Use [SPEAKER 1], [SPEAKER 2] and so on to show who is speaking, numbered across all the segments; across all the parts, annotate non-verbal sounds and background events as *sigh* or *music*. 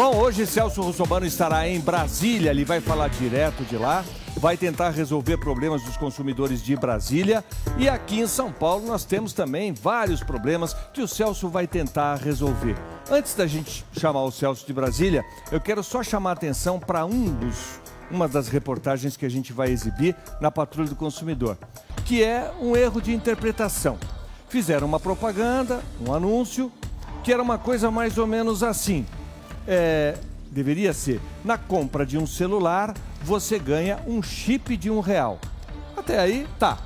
[SPEAKER 1] Bom, hoje Celso Russomano estará em Brasília, ele vai falar direto de lá, vai tentar resolver problemas dos consumidores de Brasília. E aqui em São Paulo nós temos também vários problemas que o Celso vai tentar resolver. Antes da gente chamar o Celso de Brasília, eu quero só chamar a atenção para um dos uma das reportagens que a gente vai exibir na Patrulha do Consumidor, que é um erro de interpretação. Fizeram uma propaganda, um anúncio, que era uma coisa mais ou menos assim é, deveria ser, na compra de um celular, você ganha um chip de um real. Até aí, tá.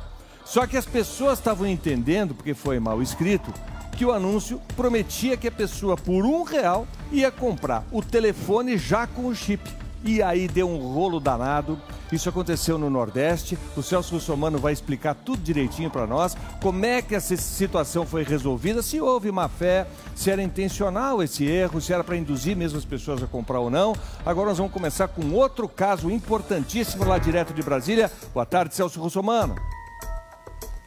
[SPEAKER 1] Só que as pessoas estavam entendendo, porque foi mal escrito, que o anúncio prometia que a pessoa, por um real, ia comprar o telefone já com o chip. E aí deu um rolo danado. Isso aconteceu no Nordeste. O Celso Russomano vai explicar tudo direitinho para nós. Como é que essa situação foi resolvida, se houve má fé, se era intencional esse erro, se era para induzir mesmo as pessoas a comprar ou não. Agora nós vamos começar com outro caso importantíssimo lá direto de Brasília. Boa tarde, Celso Russomano.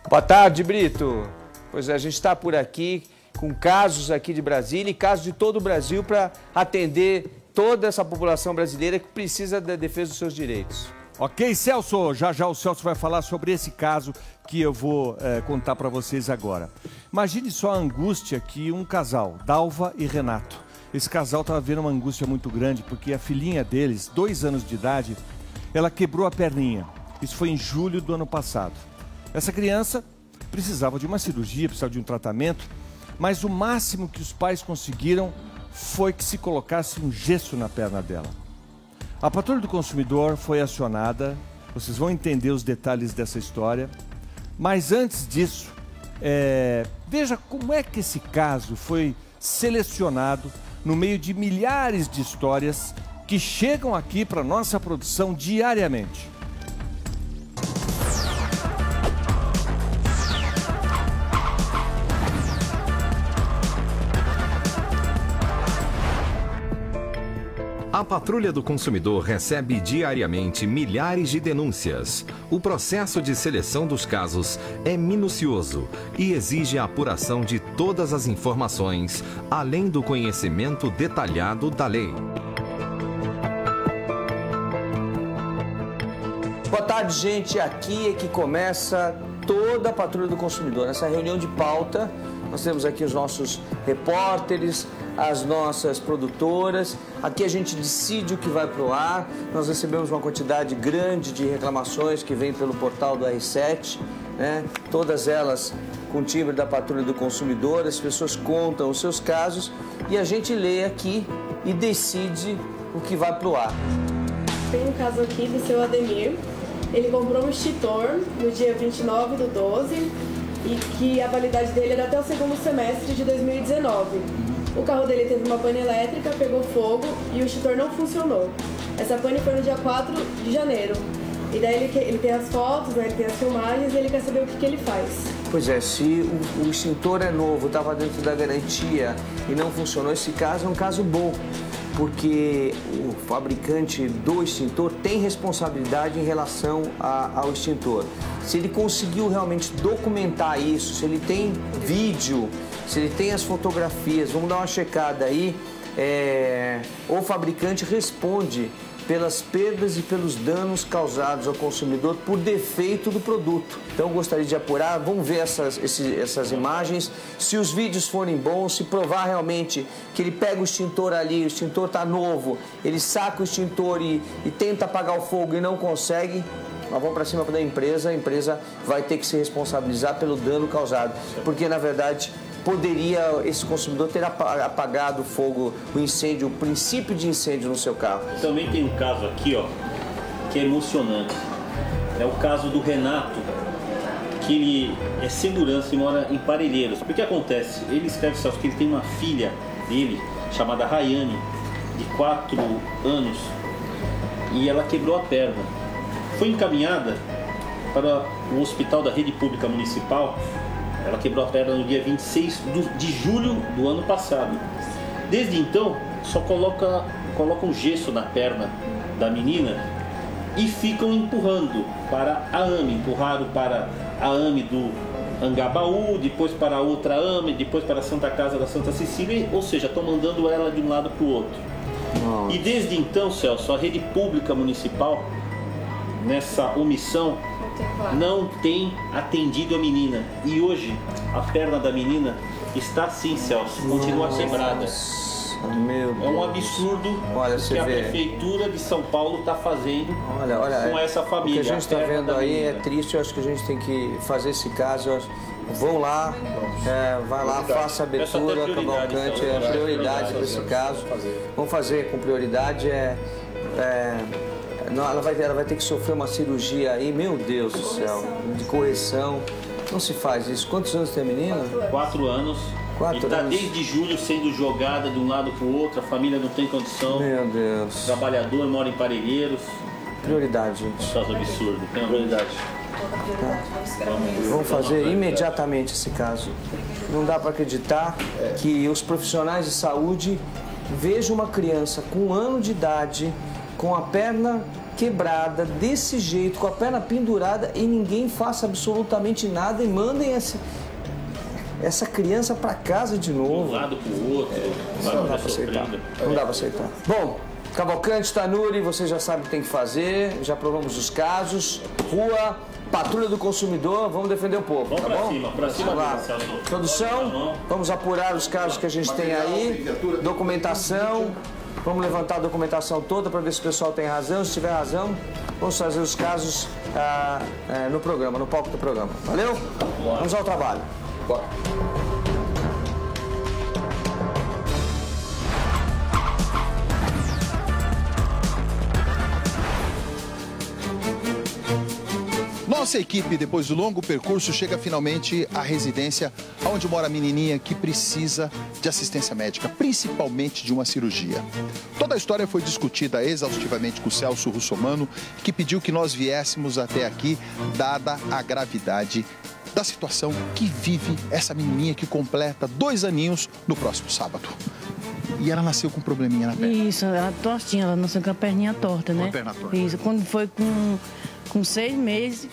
[SPEAKER 2] Boa tarde, Brito. Pois é, a gente está por aqui com casos aqui de Brasília e casos de todo o Brasil para atender toda essa população brasileira que precisa da defesa dos seus direitos.
[SPEAKER 1] Ok, Celso, já já o Celso vai falar sobre esse caso que eu vou é, contar para vocês agora. Imagine só a angústia que um casal, Dalva e Renato. Esse casal estava vendo uma angústia muito grande porque a filhinha deles, dois anos de idade, ela quebrou a perninha. Isso foi em julho do ano passado. Essa criança precisava de uma cirurgia, precisava de um tratamento, mas o máximo que os pais conseguiram foi que se colocasse um gesso na perna dela. A patrulha do consumidor foi acionada, vocês vão entender os detalhes dessa história, mas antes disso, é, veja como é que esse caso foi selecionado no meio de milhares de histórias que chegam aqui para nossa produção diariamente.
[SPEAKER 3] A Patrulha do Consumidor recebe diariamente milhares de denúncias. O processo de seleção dos casos é minucioso e exige a apuração de todas as informações, além do conhecimento detalhado da lei.
[SPEAKER 2] Boa tarde, gente. Aqui é que começa toda a Patrulha do Consumidor. Nessa reunião de pauta, nós temos aqui os nossos repórteres, as nossas produtoras. Aqui a gente decide o que vai para o ar. Nós recebemos uma quantidade grande de reclamações que vem pelo portal do R7, né? todas elas com timbre da Patrulha do Consumidor. As pessoas contam os seus casos e a gente lê aqui e decide o que vai para o ar.
[SPEAKER 4] Tem um caso aqui do seu Ademir. Ele comprou um extintor no dia 29 do 12 e que a validade dele era até o segundo semestre de 2019. O carro dele teve uma pane elétrica, pegou fogo e o extintor não funcionou. Essa pane foi no dia 4 de janeiro. E daí ele, ele tem as fotos, né, ele tem as filmagens e ele quer saber o que, que ele faz.
[SPEAKER 2] Pois é, se o, o extintor é novo, estava dentro da garantia e não funcionou, esse caso é um caso bom porque o fabricante do extintor tem responsabilidade em relação a, ao extintor. Se ele conseguiu realmente documentar isso, se ele tem vídeo, se ele tem as fotografias, vamos dar uma checada aí, é, o fabricante responde pelas perdas e pelos danos causados ao consumidor por defeito do produto. Então gostaria de apurar, vamos ver essas, esses, essas imagens, se os vídeos forem bons, se provar realmente que ele pega o extintor ali, o extintor está novo, ele saca o extintor e, e tenta apagar o fogo e não consegue, nós vamos para cima da empresa, a empresa vai ter que se responsabilizar pelo dano causado, porque na verdade poderia esse consumidor ter apagado o fogo, o incêndio, o princípio de incêndio no seu carro.
[SPEAKER 5] Também tem um caso aqui, ó, que é emocionante. É o caso do Renato, que ele é segurança e mora em Parelheiros. O que acontece? Ele escreve só que ele tem uma filha dele chamada Rayane, de 4 anos, e ela quebrou a perna. Foi encaminhada para o hospital da rede pública municipal ela quebrou a perna no dia 26 de julho do ano passado. Desde então, só coloca, coloca um gesso na perna da menina e ficam empurrando para a AME. Empurraram para a AME do Angabaú, depois para outra AME, depois para a Santa Casa da Santa Cecília, ou seja, estão mandando ela de um lado para o outro. E desde então, Celso, a rede pública municipal, nessa omissão, não tem atendido a menina. E hoje, a perna da menina está sim, Celso, continua quebrada.
[SPEAKER 2] Meu
[SPEAKER 5] É um absurdo
[SPEAKER 2] Olha,
[SPEAKER 5] o que a
[SPEAKER 2] vê.
[SPEAKER 5] prefeitura de São Paulo está fazendo
[SPEAKER 2] Olha, olha,
[SPEAKER 5] com essa
[SPEAKER 2] O
[SPEAKER 5] família.
[SPEAKER 2] que a gente está vendo aí é
[SPEAKER 5] menina.
[SPEAKER 2] triste, eu acho que a gente tem que fazer esse caso. acho- Vão lá, é, vai lá, faça a
[SPEAKER 5] Essa
[SPEAKER 2] abertura, Cavalcante, é
[SPEAKER 5] prioridade,
[SPEAKER 2] prioridade desse caso. Vamos fazer com prioridade. É, é, não, ela, vai, ela vai ter que sofrer uma cirurgia aí, meu Deus do céu, de correção. Não se faz isso. Quantos anos tem a menina?
[SPEAKER 5] Quatro anos.
[SPEAKER 2] Quatro
[SPEAKER 5] e está
[SPEAKER 2] anos.
[SPEAKER 5] desde julho sendo jogada de um lado para o outro, a família não tem condição.
[SPEAKER 2] Meu Deus.
[SPEAKER 5] Trabalhador mora em Parelheiros.
[SPEAKER 2] Prioridade, gente.
[SPEAKER 5] Caso absurdo. Tem prioridade.
[SPEAKER 2] Vamos fazer imediatamente esse caso. Não dá para acreditar que os profissionais de saúde vejam uma criança com um ano de idade, com a perna quebrada, desse jeito, com a perna pendurada e ninguém faça absolutamente nada e mandem essa, essa criança para casa de
[SPEAKER 5] De um
[SPEAKER 2] novo.
[SPEAKER 5] lado para o outro.
[SPEAKER 2] Não dá para aceitar. Não dá para aceitar. Bom, Cavalcante, Tanuri, você já sabe o que tem que fazer, já provamos os casos. Rua, Patrulha do Consumidor, vamos defender o povo,
[SPEAKER 5] Vamos
[SPEAKER 2] tá
[SPEAKER 5] pra
[SPEAKER 2] bom?
[SPEAKER 5] cima, pra cima
[SPEAKER 2] Vamos lá. Produção, vamos apurar os casos que a gente tem aí, documentação. Vamos levantar a documentação toda para ver se o pessoal tem razão. Se tiver razão, vamos fazer os casos ah, eh, no programa, no palco do programa. Valeu? Vamos ao trabalho.
[SPEAKER 6] Nossa equipe, depois do longo percurso, chega finalmente à residência onde mora a menininha que precisa de assistência médica, principalmente de uma cirurgia. Toda a história foi discutida exaustivamente com o Celso Russomano, que pediu que nós viéssemos até aqui, dada a gravidade da situação que vive essa menininha que completa dois aninhos no próximo sábado. E ela nasceu com um probleminha na perna.
[SPEAKER 7] Isso, ela tortinha, ela nasceu com a perninha torta, né?
[SPEAKER 6] a perna torta.
[SPEAKER 7] Isso, quando foi com, com seis meses,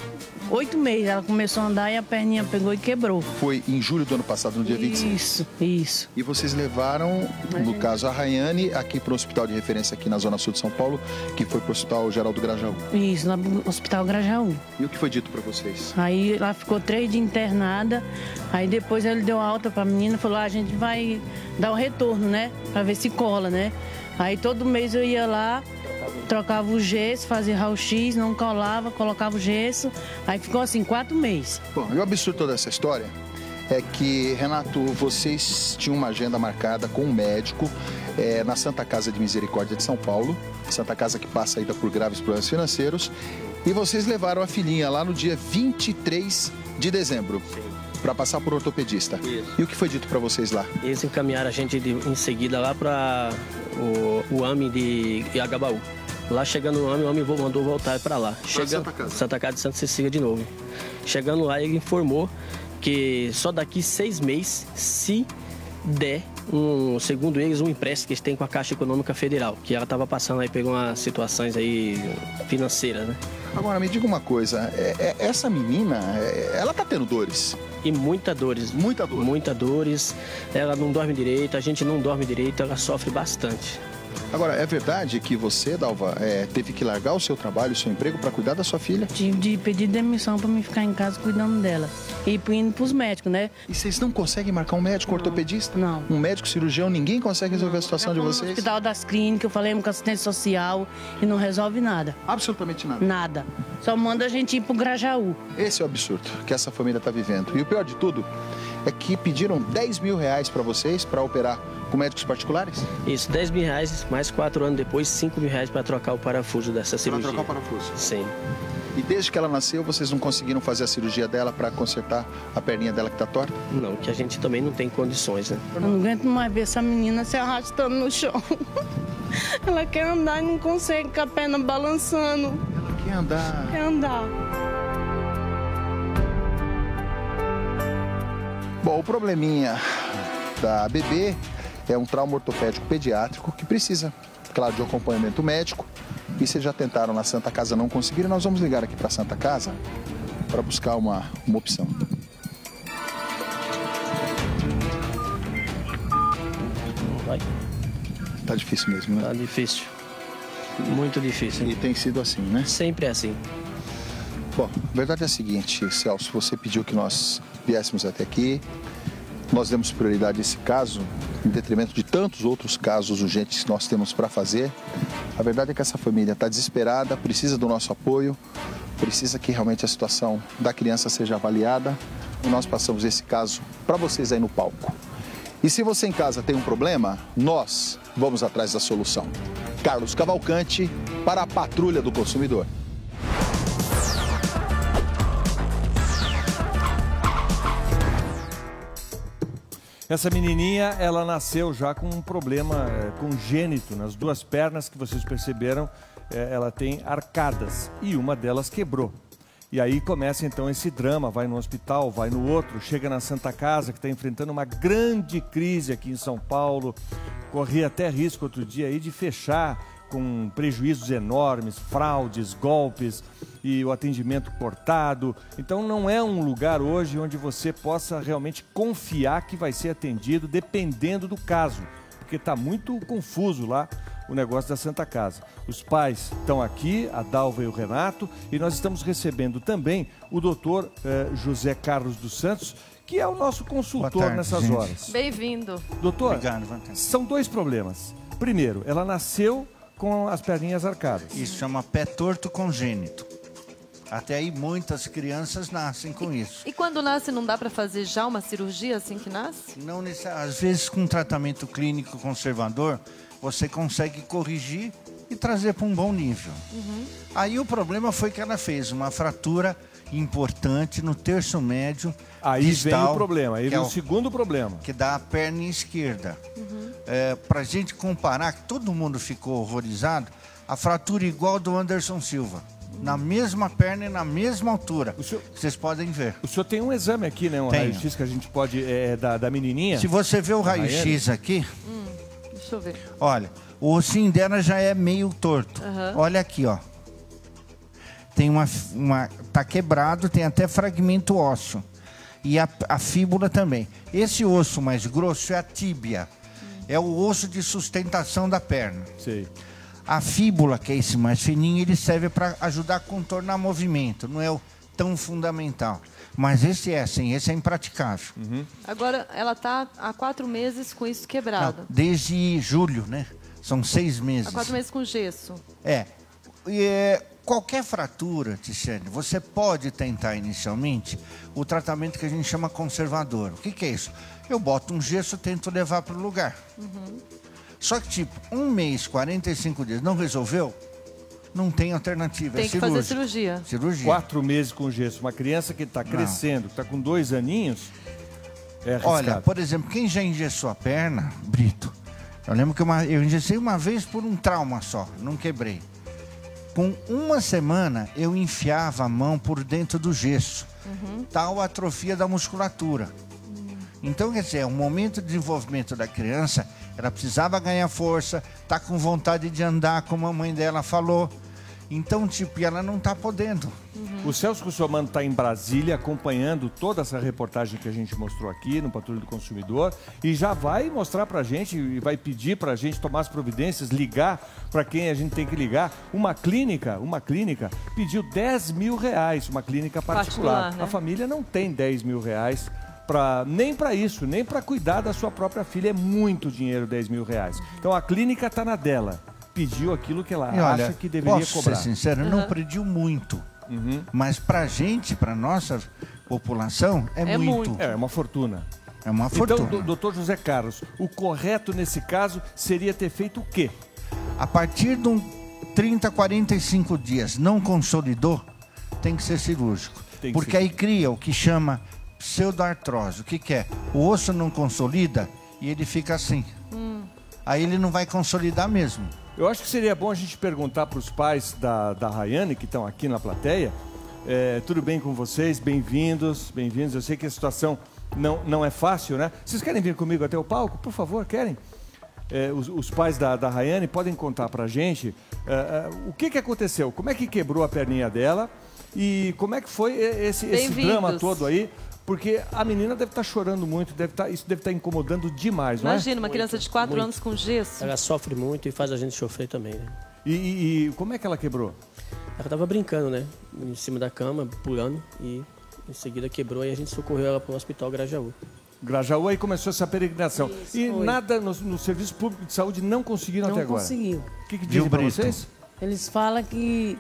[SPEAKER 7] oito meses, ela começou a andar e a perninha pegou e quebrou.
[SPEAKER 6] Foi em julho do ano passado, no dia 26.
[SPEAKER 7] Isso, isso.
[SPEAKER 6] E vocês levaram, no caso, a Rayane aqui para o hospital de referência aqui na Zona Sul de São Paulo, que foi para o Hospital Geraldo Grajaú.
[SPEAKER 7] Isso, lá no Hospital Grajaú.
[SPEAKER 6] E o que foi dito para vocês?
[SPEAKER 7] Aí ela ficou três dias internada, aí depois ele deu alta pra menina, falou, ah, a gente vai dar o retorno, né? Pra ver se cola, né? Aí todo mês eu ia lá, trocava o gesso, fazia raio-x, não colava, colocava o gesso, aí ficou assim, quatro meses.
[SPEAKER 6] Bom, e o absurdo dessa história é que, Renato, vocês tinham uma agenda marcada com um médico eh, na Santa Casa de Misericórdia de São Paulo, Santa Casa que passa ainda por graves problemas financeiros, e vocês levaram a filhinha lá no dia 23 de dezembro para passar por ortopedista. E o que foi dito para vocês lá?
[SPEAKER 8] Eles encaminharam a gente de- em seguida lá para o, o AMI de Iagabaú. Lá chegando o AMI, o vo- mandou voltar para lá. Chega,
[SPEAKER 6] Santa Casa.
[SPEAKER 8] Santa Casa de Santa Cecília de novo. Chegando lá, ele informou que só daqui seis meses, se der, um, segundo eles, um empréstimo que eles têm com a Caixa Econômica Federal, que ela estava passando aí por umas situações aí financeiras, né?
[SPEAKER 6] Agora, me diga uma coisa, é- é- essa menina, é- ela tá tendo dores?
[SPEAKER 8] E muita dores.
[SPEAKER 6] Muita dor.
[SPEAKER 8] Muita dores. Ela não dorme direito, a gente não dorme direito, ela sofre bastante.
[SPEAKER 6] Agora, é verdade que você, Dalva, é, teve que largar o seu trabalho, o seu emprego para cuidar da sua filha?
[SPEAKER 7] Tive de pedir demissão pra me ficar em casa cuidando dela. E indo pros médicos, né?
[SPEAKER 6] E vocês não conseguem marcar um médico ortopedista?
[SPEAKER 7] não.
[SPEAKER 6] Um médico cirurgião? Ninguém consegue resolver a situação de
[SPEAKER 7] No
[SPEAKER 6] vocês?
[SPEAKER 7] Hospital das Clínicas, eu falei com assistência social e não resolve nada.
[SPEAKER 6] Absolutamente nada.
[SPEAKER 7] Nada. Só manda a gente ir pro Grajaú.
[SPEAKER 6] Esse é o absurdo que essa família está vivendo. E o pior de tudo é que pediram 10 mil reais para vocês para operar com médicos particulares?
[SPEAKER 8] Isso, 10 mil reais, mais quatro anos depois, 5 mil reais para trocar o parafuso dessa
[SPEAKER 6] Para
[SPEAKER 8] cirurgia.
[SPEAKER 6] trocar o parafuso.
[SPEAKER 8] Sim.
[SPEAKER 6] E desde que ela nasceu, vocês não conseguiram fazer a cirurgia dela para consertar a perninha dela que está torta?
[SPEAKER 8] Não, que a gente também não tem condições, né?
[SPEAKER 7] Eu não aguento mais ver essa menina se arrastando no chão. *laughs* Ela quer andar e não consegue com a perna balançando.
[SPEAKER 6] Ela quer andar.
[SPEAKER 7] Quer andar.
[SPEAKER 6] Bom, o probleminha da bebê é um trauma ortopédico pediátrico que precisa, claro, de um acompanhamento médico. E vocês já tentaram na Santa Casa, não conseguiram. Nós vamos ligar aqui para a Santa Casa para buscar uma, uma opção.
[SPEAKER 8] Vai.
[SPEAKER 6] Tá Tá difícil mesmo, né?
[SPEAKER 8] Tá difícil. Muito difícil.
[SPEAKER 6] E tem sido assim, né?
[SPEAKER 8] Sempre é assim.
[SPEAKER 6] Bom, a verdade é a seguinte, Celso, você pediu que nós viéssemos até aqui, nós demos prioridade a esse caso, em detrimento de tantos outros casos urgentes que nós temos para fazer. A verdade é que essa família está desesperada, precisa do nosso apoio, precisa que realmente a situação da criança seja avaliada e nós passamos esse caso para vocês aí no palco. E se você em casa tem um problema, nós vamos atrás da solução. Carlos Cavalcante para a Patrulha do Consumidor.
[SPEAKER 1] Essa menininha, ela nasceu já com um problema é, congênito nas duas pernas que vocês perceberam, é, ela tem arcadas e uma delas quebrou. E aí começa então esse drama, vai no hospital, vai no outro, chega na Santa Casa, que está enfrentando uma grande crise aqui em São Paulo. Corri até risco outro dia aí de fechar com prejuízos enormes, fraudes, golpes e o atendimento cortado. Então não é um lugar hoje onde você possa realmente confiar que vai ser atendido dependendo do caso, porque está muito confuso lá o negócio da Santa Casa. Os pais estão aqui, a Dalva e o Renato, e nós estamos recebendo também o doutor eh, José Carlos dos Santos, que é o nosso consultor
[SPEAKER 9] tarde,
[SPEAKER 1] nessas
[SPEAKER 9] gente.
[SPEAKER 1] horas.
[SPEAKER 4] Bem-vindo.
[SPEAKER 1] Doutor,
[SPEAKER 9] Obrigado,
[SPEAKER 1] são dois problemas. Primeiro, ela nasceu com as perninhas arcadas.
[SPEAKER 9] Isso chama pé torto congênito. Até aí muitas crianças nascem com isso.
[SPEAKER 10] E quando nasce, não dá para fazer já uma cirurgia assim que nasce?
[SPEAKER 9] Não às vezes com tratamento clínico conservador, você consegue corrigir e trazer para um bom nível. Aí o problema foi que ela fez uma fratura importante no terço médio
[SPEAKER 1] Aí vem
[SPEAKER 9] distal,
[SPEAKER 1] o problema, aí
[SPEAKER 9] que
[SPEAKER 1] vem
[SPEAKER 9] é
[SPEAKER 1] o segundo problema.
[SPEAKER 9] que dá a perna esquerda. É, Para a gente comparar, que todo mundo ficou horrorizado, a fratura igual do Anderson Silva. Na mesma perna e na mesma altura.
[SPEAKER 1] O senhor-
[SPEAKER 9] Vocês podem ver.
[SPEAKER 1] O senhor tem um exame aqui, né? Um raio-x que a gente pode. É, da, da menininha.
[SPEAKER 9] Se você vê o raio-x aqui,
[SPEAKER 10] Deixa eu ver.
[SPEAKER 9] olha, o ossinho dela já é meio torto.
[SPEAKER 10] Aham.
[SPEAKER 9] Olha aqui, ó. Tem uma, uma. Tá quebrado, tem até fragmento ósseo. E a, a fíbula também. Esse osso mais grosso é a tíbia. É o osso de sustentação da perna.
[SPEAKER 1] Sei.
[SPEAKER 9] A fíbula, que é esse mais fininho, ele serve para ajudar a contornar movimento. Não é o tão fundamental. Mas esse é, sim, esse é impraticável.
[SPEAKER 10] Agora, ela tá há quatro meses com isso quebrado.
[SPEAKER 9] Não, desde julho, né? São seis meses.
[SPEAKER 10] Há quatro meses com gesso.
[SPEAKER 9] É. E, é, qualquer fratura, Tiziane, você pode tentar inicialmente o tratamento que a gente chama conservador. O que, que é isso? Eu boto um gesso, tento levar para o lugar. Só que, tipo, um mês, 45 dias, não resolveu, não tem alternativa.
[SPEAKER 10] Tem
[SPEAKER 9] é
[SPEAKER 10] que fazer cirurgia.
[SPEAKER 9] Cirurgia.
[SPEAKER 1] Quatro meses com gesso. Uma criança que está crescendo, que está com dois aninhos, é arriscado.
[SPEAKER 9] Olha, por exemplo, quem já engessou a perna, Brito, eu lembro que uma- eu engessei uma vez por um trauma só, não quebrei. Com uma semana, eu enfiava a mão por dentro do gesso. Tal atrofia da musculatura. Então, quer dizer, o momento de desenvolvimento da criança, ela precisava ganhar força, tá com vontade de andar, como a mãe dela falou. Então, tipo, e ela não tá podendo.
[SPEAKER 1] O Celso Russomano está em Brasília acompanhando toda essa reportagem que a gente mostrou aqui no Patrulho do Consumidor e já vai mostrar para a gente e vai pedir para a gente tomar as providências, ligar para quem a gente tem que ligar. Uma clínica, uma clínica pediu 10 mil reais, uma clínica particular.
[SPEAKER 10] Particular, né?
[SPEAKER 1] A família não tem 10 mil reais pra, nem para isso, nem para cuidar da sua própria filha. É muito dinheiro 10 mil reais. Então a clínica está na dela. Pediu aquilo que ela
[SPEAKER 9] E olha,
[SPEAKER 1] acha que deveria
[SPEAKER 9] posso
[SPEAKER 1] cobrar.
[SPEAKER 9] ser sincero, não pediu muito. Mas pra gente, pra nossa população, é,
[SPEAKER 10] É
[SPEAKER 9] muito.
[SPEAKER 10] muito.
[SPEAKER 1] É, é uma fortuna.
[SPEAKER 9] É uma
[SPEAKER 1] Então,
[SPEAKER 9] fortuna.
[SPEAKER 1] do- doutor José Carlos, o correto nesse caso seria ter feito o quê?
[SPEAKER 9] A partir de um 30, 45 dias não consolidou, tem que ser cirúrgico.
[SPEAKER 1] Tem que
[SPEAKER 9] Porque
[SPEAKER 1] ser
[SPEAKER 9] aí cria o que chama pseudoartrose. O que, que é? O osso não consolida e ele fica assim. Aí ele não vai consolidar mesmo.
[SPEAKER 1] Eu acho que seria bom a gente perguntar para os pais da, da Rayane, que estão aqui na plateia. É, tudo bem com vocês? Bem-vindos, bem-vindos. Eu sei que a situação não, não é fácil, né? Vocês querem vir comigo até o palco? Por favor, querem? É, os, os pais da, da Rayane podem contar para a gente é, é, o que, que aconteceu, como é que quebrou a perninha dela e como é que foi esse, esse drama todo aí Porque a menina deve estar chorando muito, deve estar, isso deve estar incomodando demais, não é?
[SPEAKER 10] Imagina, uma criança de 4
[SPEAKER 8] Muito.
[SPEAKER 10] anos com gesso.
[SPEAKER 8] Ela sofre muito e faz a gente sofrer também, né?
[SPEAKER 1] E, e- e como é que ela quebrou?
[SPEAKER 8] Ela tava brincando, né? Em cima da cama, pulando, e em seguida quebrou e a gente socorreu ela para o hospital Grajaú.
[SPEAKER 1] Grajaú, aí começou essa peregrinação.
[SPEAKER 7] Isso,
[SPEAKER 1] e
[SPEAKER 7] foi.
[SPEAKER 1] nada no, no Serviço Público de Saúde não conseguiram
[SPEAKER 7] Não
[SPEAKER 1] até agora.
[SPEAKER 7] conseguiu.
[SPEAKER 1] O que, que dizem para vocês?
[SPEAKER 7] Eles falam que,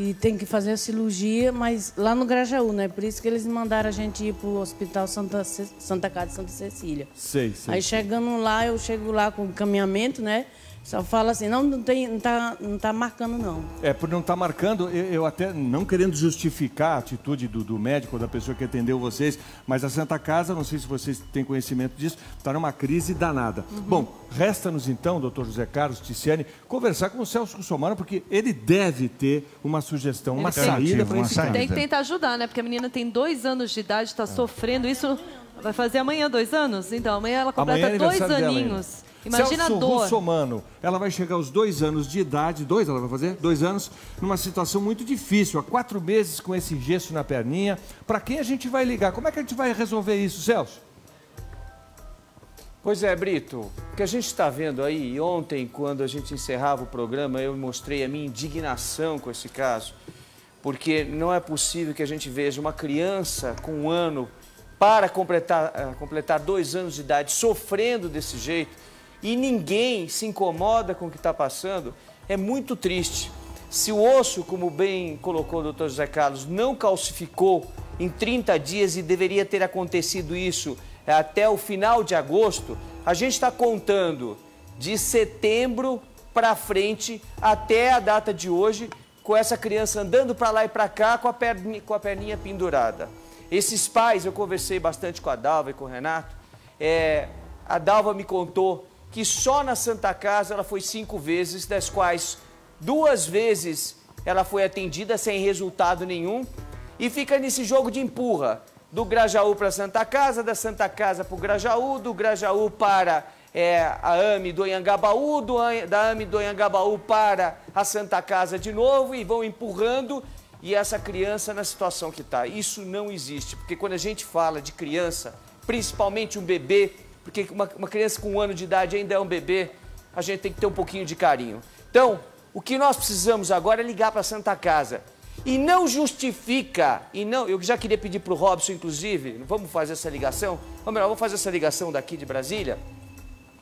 [SPEAKER 7] que tem que fazer a cirurgia, mas lá no Grajaú, né? Por isso que eles mandaram a gente ir pro Hospital Santa, Ce- Santa Casa de Santa Cecília.
[SPEAKER 1] Sei, sei.
[SPEAKER 7] Aí chegando lá, eu chego lá com encaminhamento, né? Só fala assim, não, não, tem, não, tá, não tá marcando não.
[SPEAKER 1] É, por não estar marcando, eu, eu até não querendo justificar a atitude do, do médico ou da pessoa que atendeu vocês, mas a Santa Casa, não sei se vocês têm conhecimento disso, está numa crise danada. Bom, resta-nos então, doutor José Carlos Ticiani, conversar com o Celso Russomano, porque ele deve ter uma sugestão, uma
[SPEAKER 10] tem.
[SPEAKER 1] saída para esse
[SPEAKER 9] saída.
[SPEAKER 10] Tem que tentar ajudar, né? Porque a menina tem dois anos de idade, está sofrendo. Isso vai fazer amanhã dois anos? Então, amanhã ela
[SPEAKER 1] Amanhã é
[SPEAKER 10] completa dois aninhos. Imagina
[SPEAKER 1] Celso
[SPEAKER 10] a dor.
[SPEAKER 1] Russomano, ela vai chegar aos dois anos de idade, dois ela vai fazer? Dois anos, numa situação muito difícil, há quatro meses com esse gesso na perninha. Para quem a gente vai ligar? Como é que a gente vai resolver isso, Celso?
[SPEAKER 2] Pois é, Brito, o que a gente está vendo aí, e ontem, quando a gente encerrava o programa, eu mostrei a minha indignação com esse caso, porque não é possível que a gente veja uma criança com um ano para completar, ah, completar dois anos de idade sofrendo desse jeito e ninguém se incomoda com o que está passando. É muito triste. Se o osso, como bem colocou o doutor José Carlos, não calcificou em 30 dias e deveria ter acontecido isso até o final de agosto, a gente está contando de setembro para frente até a data de hoje, com essa criança andando para lá e para cá com a, perninha, com a perninha pendurada. Esses pais, eu conversei bastante com a Dalva e com o Renato, é, a Dalva me contou que só na Santa Casa ela foi cinco vezes, das quais duas vezes ela foi atendida sem resultado nenhum e fica nesse jogo de empurra do Grajaú para Santa Casa, da Santa Casa para o Grajaú, do Grajaú para é, a AME do Anhangabaú, do, da AME do Anhangabaú para a Santa Casa de novo e vão empurrando e essa criança na situação que está. Isso não existe, porque quando a gente fala de criança, principalmente um bebê, porque uma, uma criança com um ano de idade ainda é um bebê, a gente tem que ter um pouquinho de carinho. Então, o que nós precisamos agora é ligar para a Santa Casa. E não justifica, e não, eu já queria pedir para o Robson, inclusive, vamos fazer essa ligação? Vamos, lá, vamos fazer essa ligação daqui de Brasília?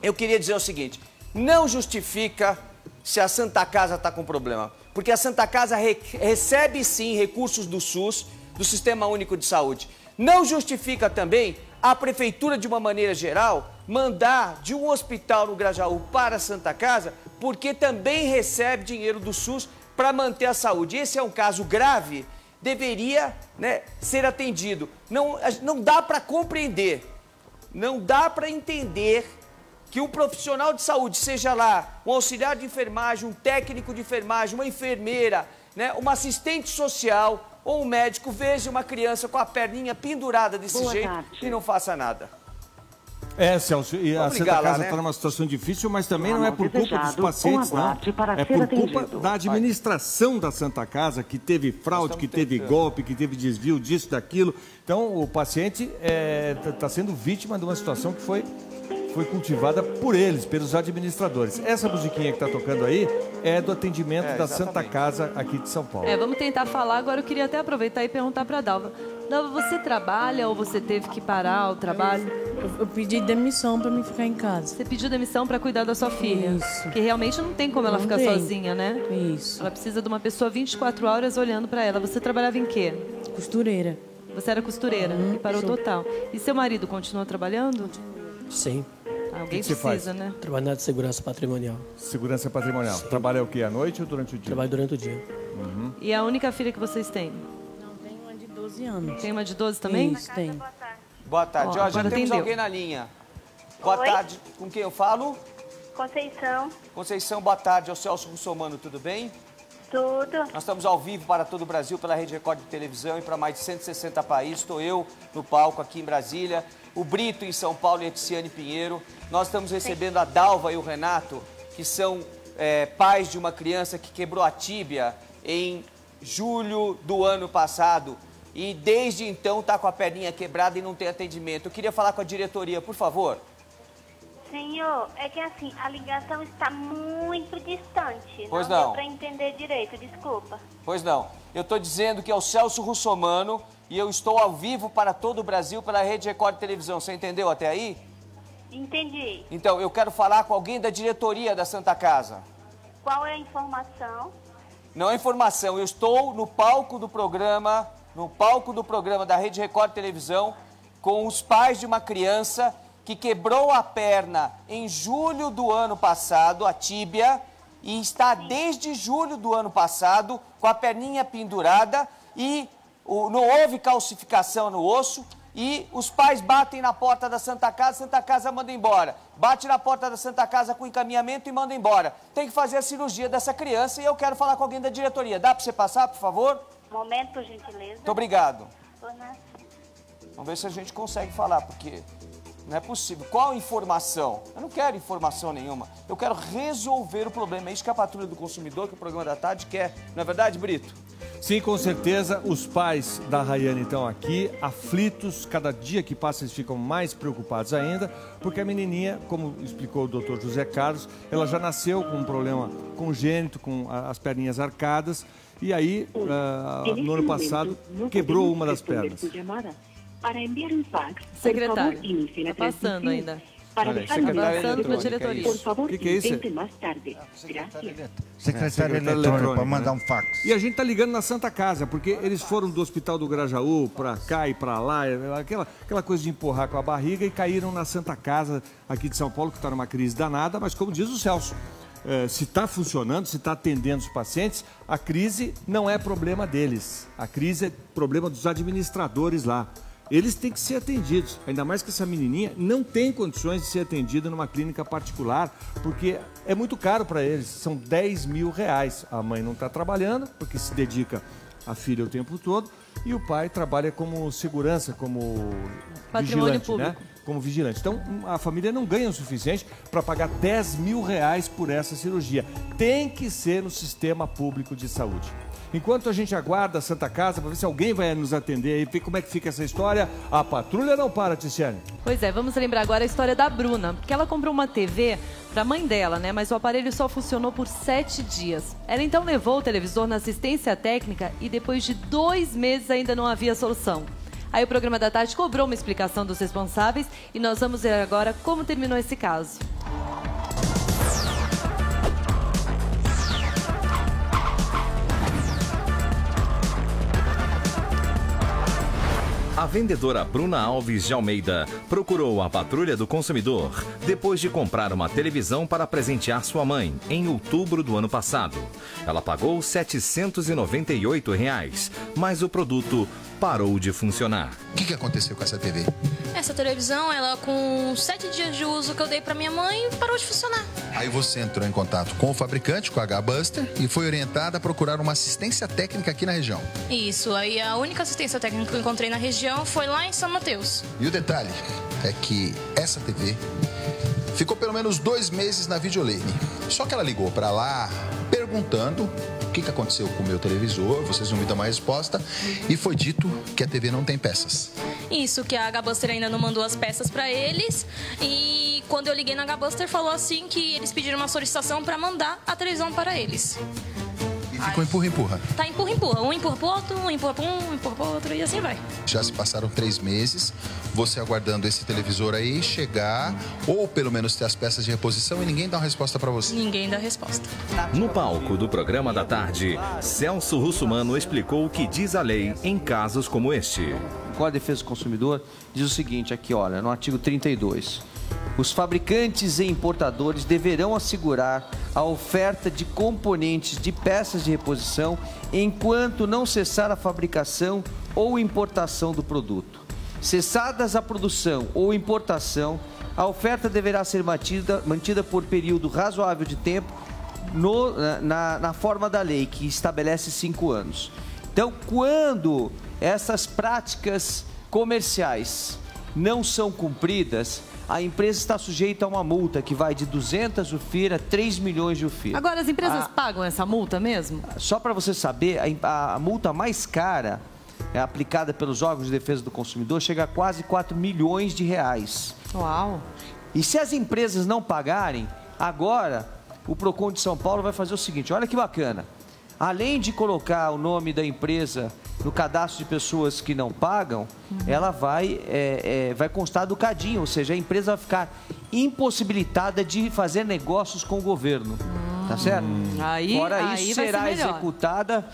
[SPEAKER 2] Eu queria dizer o seguinte: não justifica se a Santa Casa está com problema, porque a Santa Casa re- recebe sim recursos do SUS, do Sistema Único de Saúde. Não justifica também a prefeitura, de uma maneira geral, mandar de um hospital no Grajaú para Santa Casa, porque também recebe dinheiro do SUS para manter a saúde. Esse é um caso grave, deveria né, ser atendido. Não, não dá para compreender, não dá para entender que um profissional de saúde, seja lá um auxiliar de enfermagem, um técnico de enfermagem, uma enfermeira, né, uma assistente social ou um médico, veja uma criança com a perninha pendurada desse
[SPEAKER 11] Boa
[SPEAKER 2] jeito
[SPEAKER 11] tarde.
[SPEAKER 2] e não faça nada.
[SPEAKER 1] É, Celso, e a Santa Casa
[SPEAKER 2] né?
[SPEAKER 1] está numa situação difícil, mas também
[SPEAKER 11] Não
[SPEAKER 1] não é por culpa dos pacientes, não.
[SPEAKER 11] para
[SPEAKER 1] É por culpa
[SPEAKER 11] atendido.
[SPEAKER 1] da administração da Santa Casa, que teve fraude, que teve golpe, que teve desvio disso, daquilo. Então, o paciente está sendo vítima de uma situação que foi, foi cultivada por eles, pelos administradores. Essa musiquinha que está tocando aí é do atendimento
[SPEAKER 2] É,
[SPEAKER 1] da Santa. Casa aqui de São Paulo.
[SPEAKER 10] É, vamos tentar falar. Agora eu queria até aproveitar e perguntar para a Dalva. Dalva, você trabalha ou você teve que parar o trabalho?
[SPEAKER 7] Eu, eu pedi demissão para mim ficar em casa.
[SPEAKER 10] Você pediu demissão para cuidar da sua filha.
[SPEAKER 7] Isso.
[SPEAKER 10] Porque realmente não tem como ela
[SPEAKER 7] Não
[SPEAKER 10] ficar
[SPEAKER 7] tem.
[SPEAKER 10] sozinha, né?
[SPEAKER 7] Isso.
[SPEAKER 10] Ela precisa de uma pessoa 24 horas olhando para ela. Você trabalhava em quê?
[SPEAKER 7] Costureira.
[SPEAKER 10] Você era costureira e parou total. E seu marido continua trabalhando?
[SPEAKER 8] Sim,
[SPEAKER 10] Alguém
[SPEAKER 1] que você
[SPEAKER 10] precisa,
[SPEAKER 1] faz?
[SPEAKER 10] né?
[SPEAKER 8] trabalho na área de segurança patrimonial.
[SPEAKER 1] Segurança patrimonial. Trabalha o quê? À noite ou durante o dia?
[SPEAKER 8] Trabalho durante o dia.
[SPEAKER 10] E a única filha que vocês têm?
[SPEAKER 7] Não, tem uma de 12 anos.
[SPEAKER 10] Tem uma de 12 também?
[SPEAKER 7] Isso, tem.
[SPEAKER 2] Boa tarde.
[SPEAKER 10] Ó,
[SPEAKER 2] Ó, já temos
[SPEAKER 10] atendeu.
[SPEAKER 2] alguém na linha. Boa
[SPEAKER 11] Oi?
[SPEAKER 2] tarde. Com quem eu falo?
[SPEAKER 11] Conceição,
[SPEAKER 2] Conceição, boa tarde. É o Celso Russomano, tudo bem?
[SPEAKER 11] tudo.
[SPEAKER 2] Nós estamos ao vivo para todo o Brasil pela Rede Record de Televisão e para mais de 160 países. Estou eu no palco aqui em Brasília, o Brito em São Paulo e a Tiziane Pinheiro. Nós estamos recebendo a Dalva e o Renato, que são é, pais de uma criança que quebrou a tíbia em julho do ano passado. e desde então está com a perninha quebrada e não tem atendimento. Eu queria falar com a diretoria, por favor.
[SPEAKER 11] Senhor, é que assim, a ligação está muito distante.
[SPEAKER 2] Pois
[SPEAKER 11] não.
[SPEAKER 2] não.
[SPEAKER 11] Deu para entender direito, desculpa.
[SPEAKER 2] Pois não. Eu estou dizendo que é o Celso Russomano e eu estou ao vivo para todo o Brasil pela Rede Record Televisão. Você entendeu até aí?
[SPEAKER 11] Entendi.
[SPEAKER 2] Então, eu quero falar com alguém da diretoria da Santa Casa.
[SPEAKER 11] Qual é a informação?
[SPEAKER 2] Não é informação, eu estou no palco do programa, no palco do programa da Rede Record Televisão, com os pais de uma criança que quebrou a perna em julho do ano passado, a tíbia, e está desde julho do ano passado com a perninha pendurada e não houve calcificação no osso e os pais batem na porta da Santa Casa, Santa Casa manda embora. Bate na porta da Santa Casa com encaminhamento e manda embora. Tem que fazer a cirurgia dessa criança e eu quero falar com alguém da diretoria. Dá para você passar, por favor?
[SPEAKER 11] Momento, por gentileza.
[SPEAKER 2] Muito obrigado. Vamos ver se a gente consegue falar, porque não é possível. Qual informação? Eu não quero informação nenhuma. Eu quero resolver o problema. É isso que a Patrulha do Consumidor, que o programa da tarde quer. Não é verdade, Brito?
[SPEAKER 1] Sim, com certeza. Os pais da Rayane estão aqui, aflitos. Cada dia que passa, eles ficam mais preocupados ainda, porque a menininha, como explicou o doutor José Carlos, ela já nasceu com um problema congênito, com as perninhas arcadas, e aí, ah, no ano passado, quebrou uma das pernas.
[SPEAKER 10] Secretário,
[SPEAKER 12] por favor, inicie la
[SPEAKER 10] tá passando ainda.
[SPEAKER 12] Para
[SPEAKER 1] Olha,
[SPEAKER 12] dejar mensaje,
[SPEAKER 1] eletrônica,
[SPEAKER 10] diretoria.
[SPEAKER 12] Por favor,
[SPEAKER 1] Que que é isso?
[SPEAKER 12] más tarde. Gracias.
[SPEAKER 9] Secretário eletrônico, para mandar um fax.
[SPEAKER 1] E a gente tá ligando na Santa Casa, porque eles foram do hospital do Grajaú pra cá e pra lá, aquela, aquela coisa de empurrar com a barriga e caíram na Santa Casa aqui de São Paulo, que está numa crise danada, mas como diz o Celso, eh, se está funcionando, se está atendendo os pacientes, a crise não é problema deles. A crise é problema dos administradores lá. Eles têm que ser atendidos, ainda mais que essa menininha não tem condições de ser atendida numa clínica particular, porque é muito caro para eles, são 10 mil reais. A mãe não está trabalhando, porque se dedica à filha o tempo todo, e o pai trabalha como segurança, como
[SPEAKER 10] Patrimônio
[SPEAKER 1] vigilante, né?
[SPEAKER 10] público.
[SPEAKER 1] Como vigilante. Então, a família não ganha o suficiente para pagar 10 mil reais por essa cirurgia. Tem que ser no sistema público de saúde. Enquanto a gente aguarda a Santa Casa para ver se alguém vai nos atender e ver como é que fica essa história, a patrulha não para, Ticiane.
[SPEAKER 10] Pois é, vamos lembrar agora a história da Bruna, que ela comprou uma TV para a mãe dela, né? Mas o aparelho só funcionou por sete dias. Ela então levou o televisor na assistência técnica e depois de dois meses ainda não havia solução. Aí o programa da tarde cobrou uma explicação dos responsáveis e nós vamos ver agora como terminou esse caso.
[SPEAKER 3] A vendedora Bruna Alves de Almeida procurou a Patrulha do Consumidor depois de comprar uma televisão para presentear sua mãe em outubro do ano passado. Ela pagou 798 reais, mas o produto parou de funcionar.
[SPEAKER 6] O que, que aconteceu com essa TV?
[SPEAKER 13] Essa televisão, ela com sete dias de uso que eu dei pra minha mãe, parou de funcionar.
[SPEAKER 6] Aí você entrou em contato com o fabricante, com a H-Buster, e foi orientada a procurar uma assistência técnica aqui na região.
[SPEAKER 13] Isso, aí a única assistência técnica que eu encontrei na região foi lá em São Mateus.
[SPEAKER 6] E o detalhe é que essa TV ficou pelo menos dois meses na videolane. Só que ela ligou para lá perguntando o que, que aconteceu com o meu televisor, vocês não me dão mais resposta, e foi dito que a TV não tem peças.
[SPEAKER 13] Isso, que a H-Buster ainda não mandou as peças pra eles. E quando eu liguei na H-Buster, falou assim que eles pediram uma solicitação pra mandar a televisão para eles.
[SPEAKER 6] E ficou empurra-empurra.
[SPEAKER 13] Tá empurra, empurra. Um empurra pro outro, um empurra pra um, um empurra pro outro e assim vai.
[SPEAKER 6] Já se passaram três meses, você aguardando esse televisor aí chegar, ou pelo menos ter as peças de reposição e ninguém dá uma resposta para você.
[SPEAKER 13] Ninguém dá resposta.
[SPEAKER 3] No palco do programa da tarde, Celso Russumano explicou o que diz a lei em casos como este.
[SPEAKER 2] O Código de Defesa do Consumidor diz o seguinte aqui, olha, no artigo 32. Os fabricantes e importadores deverão assegurar a oferta de componentes de peças de reposição enquanto não cessar a fabricação ou importação do produto. Cessadas a produção ou importação, a oferta deverá ser mantida, mantida por período razoável de tempo no- na, na forma da lei, que estabelece cinco anos. Então, quando essas práticas comerciais não são cumpridas, a empresa está sujeita a uma multa que vai de 200 UFIR a 3 milhões de UFIR.
[SPEAKER 10] Agora, as empresas
[SPEAKER 2] Ah,
[SPEAKER 10] pagam essa multa mesmo?
[SPEAKER 2] só para você saber, a, a multa mais cara é, aplicada pelos órgãos de defesa do consumidor chega a quase 4 milhões de reais.
[SPEAKER 10] Uau!
[SPEAKER 2] E se as empresas não pagarem, agora o Procon de São Paulo vai fazer o seguinte: olha que bacana. Além de colocar o nome da empresa no cadastro de pessoas que não pagam, uhum. ela vai, é, é, vai constar do cadinho, ou seja, a empresa vai ficar impossibilitada de fazer negócios com o governo. Uhum. Tá certo?
[SPEAKER 10] Aí,
[SPEAKER 2] Fora
[SPEAKER 10] aí
[SPEAKER 2] isso, será executada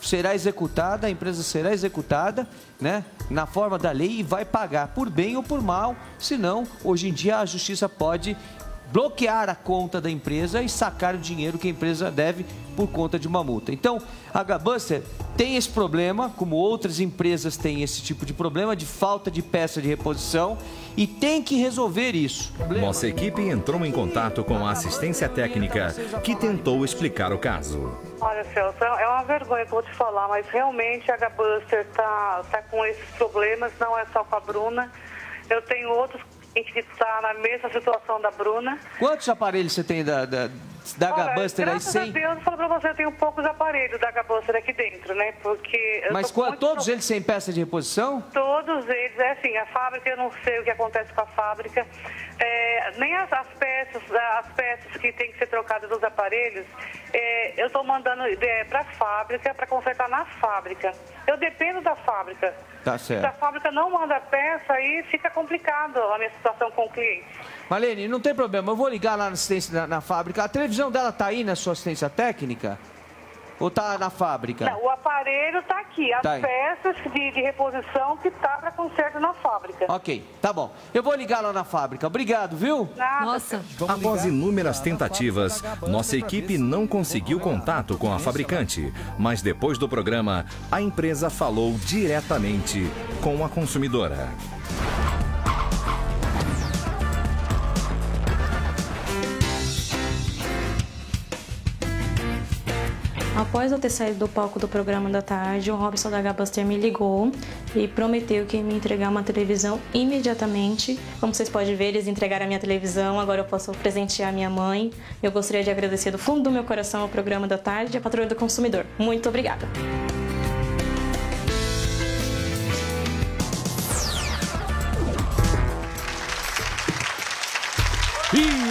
[SPEAKER 2] será executada, a empresa será executada, né, na forma da lei e vai pagar por bem ou por mal. Senão, hoje em dia a justiça pode bloquear a conta da empresa e sacar o dinheiro que a empresa deve por conta de uma multa. Então, a Gabuster tem esse problema, como outras empresas têm esse tipo de problema de falta de peça de reposição e tem que resolver isso.
[SPEAKER 3] Nossa equipe entrou em contato com a assistência técnica que tentou explicar o caso.
[SPEAKER 14] Olha, Celso, é uma vergonha que eu vou te falar, mas realmente a Gabuster está tá com esses problemas, não é só com a Bruna. Eu tenho outros que está na mesma situação da Bruna.
[SPEAKER 2] Quantos aparelhos você tem da, da, da
[SPEAKER 14] Olha,
[SPEAKER 2] Gabuster aí? 100?
[SPEAKER 14] a Deus, eu falo pra você, eu tenho poucos aparelhos da Gabuster aqui dentro, né? Porque...
[SPEAKER 2] Mas qual, todos eles sem peça de reposição?
[SPEAKER 14] Todos eles, é assim, a fábrica, eu não sei o que acontece com a fábrica. É, nem as, as, peças, as peças que tem que ser trocadas dos aparelhos, é, eu estou mandando é, para a fábrica, para consertar na fábrica. Eu dependo da fábrica.
[SPEAKER 2] Tá certo. Se
[SPEAKER 14] a fábrica não manda peça, aí fica complicado a minha situação com o cliente.
[SPEAKER 2] Malene, não tem problema, eu vou ligar lá na assistência na, na fábrica. A televisão dela tá aí na sua assistência técnica? Ou tá na fábrica?
[SPEAKER 14] Não, o aparelho tá aqui. As
[SPEAKER 2] Tá
[SPEAKER 14] peças de, de reposição que tá para conserto na fábrica.
[SPEAKER 2] Ok, tá bom. Eu vou ligar lá na fábrica. Obrigado, viu?
[SPEAKER 14] Nada.
[SPEAKER 10] Nossa.
[SPEAKER 3] Após inúmeras tentativas, nossa equipe não conseguiu contato com a fabricante, mas depois do programa, a empresa falou diretamente com a consumidora.
[SPEAKER 15] Após eu ter saído do palco do programa da tarde, o Robson da Gabuster me ligou e prometeu que ia me entregar uma televisão imediatamente. Como vocês podem ver, eles entregaram a minha televisão, agora eu posso presentear minha mãe. Eu gostaria de agradecer do fundo do meu coração ao programa da tarde e a Patrulha do Consumidor. Muito obrigada.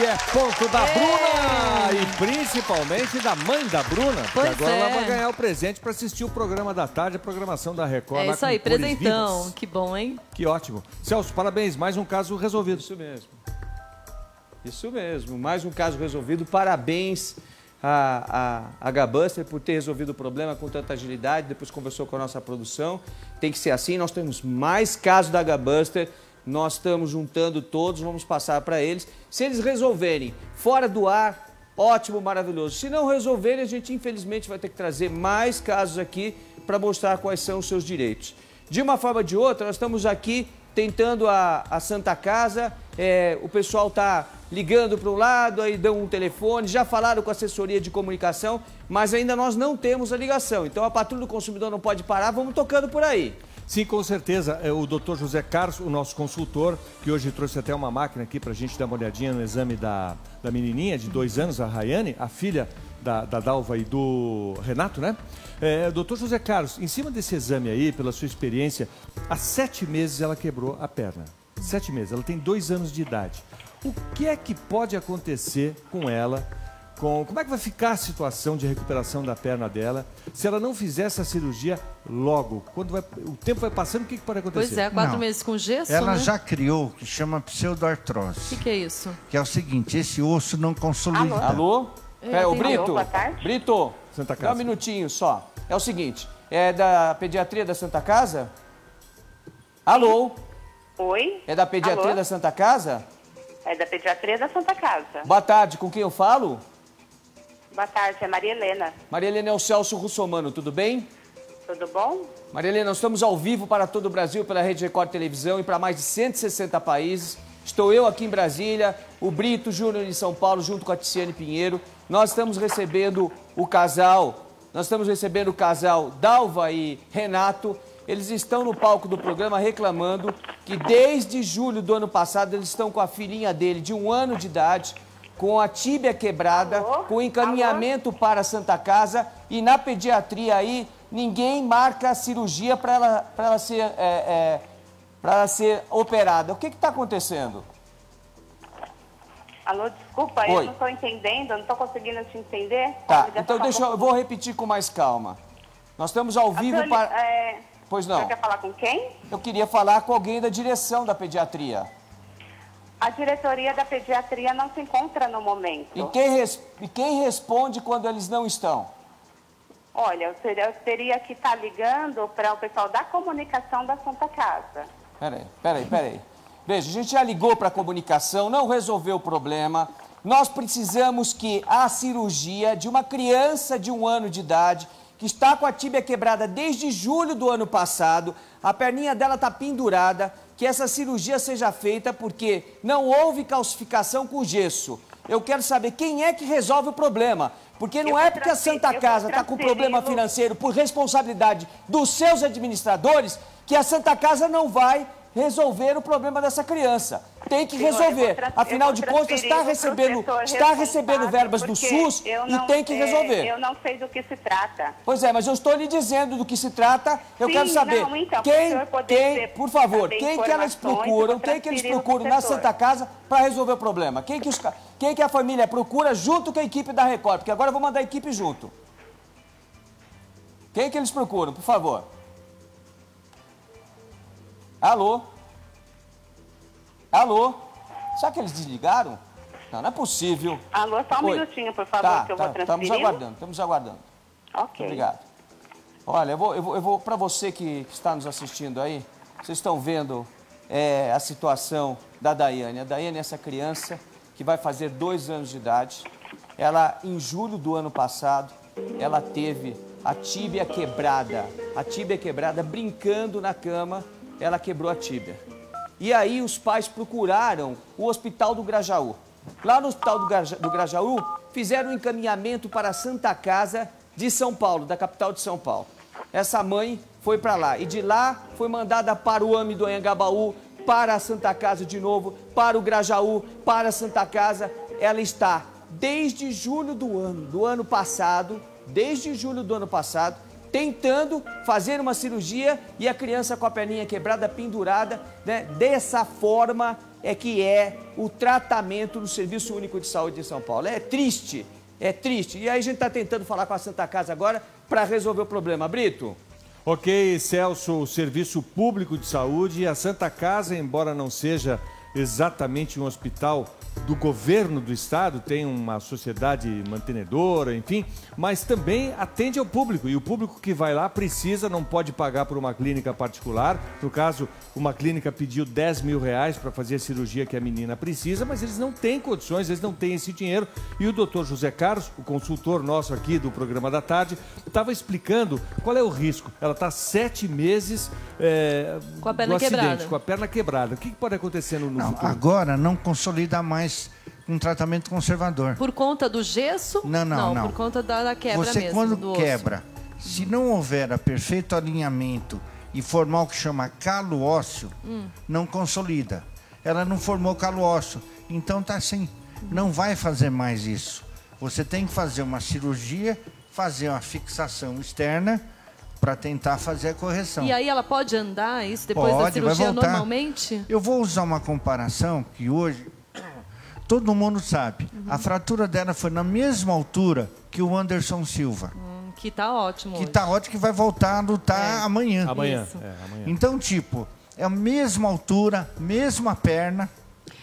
[SPEAKER 1] É ponto da Bruna! E principalmente da mãe da Bruna. Porque
[SPEAKER 10] Pois
[SPEAKER 1] agora
[SPEAKER 10] é.
[SPEAKER 1] ela vai ganhar o presente para assistir o programa da tarde, a programação da Record.
[SPEAKER 10] É isso aí, presentão.
[SPEAKER 1] vivas.
[SPEAKER 10] Que bom, hein?
[SPEAKER 1] Que ótimo. Celso, parabéns. Mais um caso resolvido.
[SPEAKER 2] Isso mesmo. Isso mesmo. Mais um caso resolvido. Parabéns a, a, a Gabuster por ter resolvido o problema com tanta agilidade. Depois conversou com a nossa produção. Tem que ser assim. Nós temos mais casos da Gabuster. Nós estamos juntando todos, vamos passar para eles. Se eles resolverem fora do ar, ótimo, maravilhoso. Se não resolverem, a gente infelizmente vai ter que trazer mais casos aqui para mostrar quais são os seus direitos. De uma forma ou de outra, nós estamos aqui tentando a, a Santa Casa, é, o pessoal está ligando para um lado, aí dão um telefone, já falaram com a assessoria de comunicação, mas ainda nós não temos a ligação. Então a patrulha do consumidor não pode parar, vamos tocando por aí.
[SPEAKER 1] Sim, com certeza. É o doutor José Carlos, o nosso consultor, que hoje trouxe até uma máquina aqui para a gente dar uma olhadinha no exame da, da menininha de dois anos, a Rayane, a filha da, da Dalva e do Renato, né? É, doutor José Carlos, em cima desse exame aí, pela sua experiência, há sete meses ela quebrou a perna. Sete meses, ela tem dois anos de idade. O que é que pode acontecer com ela? Com, como é que vai ficar a situação de recuperação da perna dela se ela não fizer essa cirurgia logo? Quando vai- o tempo vai passando, o que, que pode acontecer?
[SPEAKER 10] Pois é, quatro
[SPEAKER 9] Não.
[SPEAKER 10] meses com gesso,
[SPEAKER 9] Ela
[SPEAKER 10] né?
[SPEAKER 9] já criou o que chama
[SPEAKER 10] O
[SPEAKER 9] pseudoartrose,
[SPEAKER 10] que, que é isso?
[SPEAKER 9] que é o seguinte, esse osso não consolida.
[SPEAKER 2] Alô? É, o
[SPEAKER 10] tem-
[SPEAKER 2] Brito?
[SPEAKER 11] Alô, boa tarde.
[SPEAKER 2] Brito,
[SPEAKER 1] Santa
[SPEAKER 2] dá um
[SPEAKER 1] Casa.
[SPEAKER 2] minutinho só. É o seguinte, é da pediatria da Santa Casa? Alô?
[SPEAKER 11] Oi?
[SPEAKER 2] É da pediatria
[SPEAKER 11] Alô?
[SPEAKER 2] da Santa Casa?
[SPEAKER 11] É da pediatria da Santa Casa.
[SPEAKER 2] Boa tarde, com quem eu falo?
[SPEAKER 11] Boa tarde, é Maria Helena.
[SPEAKER 2] Maria Helena é o Celso Russomano, tudo bem?
[SPEAKER 11] Tudo bom?
[SPEAKER 2] Maria Helena, nós estamos ao vivo para todo o Brasil pela Rede Record Televisão e para mais de 160 países. Estou eu aqui em Brasília, o Brito Júnior em São Paulo, junto com a Ticiane Pinheiro. Nós estamos recebendo o casal, nós estamos recebendo o casal Dalva e Renato. Eles estão no palco do programa reclamando que desde julho do ano passado eles estão com a filhinha dele de um ano de idade, com a tíbia quebrada,
[SPEAKER 11] Alô?
[SPEAKER 2] com encaminhamento para a Santa Casa e na pediatria aí ninguém marca a cirurgia para ela, pra ela, ser, é, é, pra ela ser operada. O que está acontecendo?
[SPEAKER 11] Alô, desculpa,
[SPEAKER 2] Oi.
[SPEAKER 11] eu não estou entendendo, não estou conseguindo te entender.
[SPEAKER 2] Tá, então deixa eu, eu vou repetir com mais calma. Nós estamos ao vivo
[SPEAKER 11] Antônio,
[SPEAKER 2] para...
[SPEAKER 11] é,
[SPEAKER 2] Pois não.
[SPEAKER 11] senhor quer falar com quem?
[SPEAKER 2] Eu queria falar com alguém da direção da pediatria.
[SPEAKER 11] A diretoria da pediatria não se encontra no momento.
[SPEAKER 2] E quem, res- e quem responde quando eles não estão?
[SPEAKER 11] Olha, eu teria, eu teria que estar ligando para o pessoal da comunicação da Santa Casa.
[SPEAKER 2] Peraí, peraí, peraí. Veja, a gente já ligou para a comunicação, não resolveu o problema. Nós precisamos que a cirurgia de uma criança de um ano de idade, que está com a tíbia quebrada desde julho do ano passado, a perninha dela está pendurada, que essa cirurgia seja feita porque não houve calcificação com gesso. Eu quero saber quem é que resolve o problema. Porque não é porque a Santa Casa está com problema financeiro por responsabilidade dos seus administradores que a Santa Casa não vai resolver o problema dessa criança. Tem que
[SPEAKER 11] Senhor,
[SPEAKER 2] resolver. Afinal de contas, está recebendo, está recebendo verbas do SUS
[SPEAKER 11] eu
[SPEAKER 2] e
[SPEAKER 11] não-
[SPEAKER 2] tem que
[SPEAKER 11] é,
[SPEAKER 2] resolver.
[SPEAKER 11] eu não sei do que se trata.
[SPEAKER 2] Pois é, mas eu estou lhe dizendo do que se trata. Eu
[SPEAKER 11] Sim,
[SPEAKER 2] quero saber
[SPEAKER 11] não, então,
[SPEAKER 2] quem, quem, por favor, quem que elas procuram, quem que eles procuram na. Santa Casa para resolver o problema? Quem que, os, quem que a família procura junto com a equipe da Record? Porque agora eu vou mandar a equipe junto. Quem que eles procuram, por favor? Alô? Alô? Será que eles desligaram? Não, não é possível.
[SPEAKER 11] Alô, só um
[SPEAKER 2] Oi.
[SPEAKER 11] minutinho, por favor,
[SPEAKER 2] Tá,
[SPEAKER 11] que eu
[SPEAKER 2] tá,
[SPEAKER 11] vou transferir.
[SPEAKER 2] Estamos aguardando, estamos aguardando.
[SPEAKER 11] Ok.
[SPEAKER 2] Obrigado. Olha, eu vou, eu vou, eu vou para você que está nos assistindo aí, vocês estão vendo é, a situação da Daiane. A Daiane é essa criança que vai fazer dois anos de idade. Ela, em julho do ano passado, ela teve a tíbia quebrada. A tíbia quebrada, brincando na cama, ela quebrou a tíbia. E aí os pais procuraram o Hospital do Grajaú. Lá no Hospital do Graja- do Grajaú, fizeram um encaminhamento para a Santa Casa de São Paulo, da capital de São Paulo. Essa mãe foi para lá e de lá foi mandada para o AME do Anhangabaú, para a Santa Casa de novo, para o Grajaú, para a Santa Casa. Ela está desde julho do ano, do ano passado, desde julho do ano passado, tentando fazer uma cirurgia e a criança com a perninha quebrada, pendurada, né? Dessa forma é que é o tratamento no Serviço Único de Saúde de São Paulo. É triste, é triste. E aí a gente está tentando falar com a Santa Casa agora para resolver o problema. Brito?
[SPEAKER 1] Ok, Celso, o Serviço Público de Saúde e a Santa Casa, embora não seja exatamente um hospital do governo do estado, tem uma sociedade mantenedora, enfim, mas também atende ao público. E o público que vai lá precisa, não pode pagar por uma clínica particular. No caso, uma clínica pediu 10 mil reais para fazer a cirurgia que a menina precisa, mas eles não têm condições, eles não têm esse dinheiro. E o doutor José Carlos, o consultor nosso aqui do programa da tarde, estava explicando qual é o risco. Ela está sete meses é,
[SPEAKER 10] Com a perna
[SPEAKER 1] do acidente,
[SPEAKER 10] quebrada.
[SPEAKER 1] com a perna quebrada. O que, que pode acontecer no, no
[SPEAKER 9] Não,
[SPEAKER 1] futuro?
[SPEAKER 9] agora não consolida mais um tratamento conservador.
[SPEAKER 10] Por conta do gesso?
[SPEAKER 9] Não, não, não.
[SPEAKER 10] por conta da, da quebra
[SPEAKER 9] Você
[SPEAKER 10] mesmo.
[SPEAKER 9] quando
[SPEAKER 10] do osso.
[SPEAKER 9] quebra, se não houver a perfeito alinhamento e formar o que chama calo ósseo,
[SPEAKER 10] Hum.
[SPEAKER 9] não consolida. Ela não formou calo ósseo, então tá assim, não vai fazer mais isso. Você tem que fazer uma cirurgia, fazer uma fixação externa para tentar fazer a correção.
[SPEAKER 10] E aí ela pode andar isso depois da
[SPEAKER 9] Pode, vai
[SPEAKER 10] cirurgia normalmente?
[SPEAKER 9] Eu vou usar uma comparação que hoje todo mundo sabe.
[SPEAKER 10] Uhum.
[SPEAKER 9] A fratura dela foi na mesma altura que o Anderson Silva.
[SPEAKER 10] Hum, que tá ótimo.
[SPEAKER 9] Que
[SPEAKER 10] hoje.
[SPEAKER 9] tá ótimo que vai voltar a lutar amanhã.
[SPEAKER 1] Amanhã,
[SPEAKER 10] Isso.
[SPEAKER 1] é, amanhã.
[SPEAKER 9] Então, tipo, é a mesma altura, mesma perna,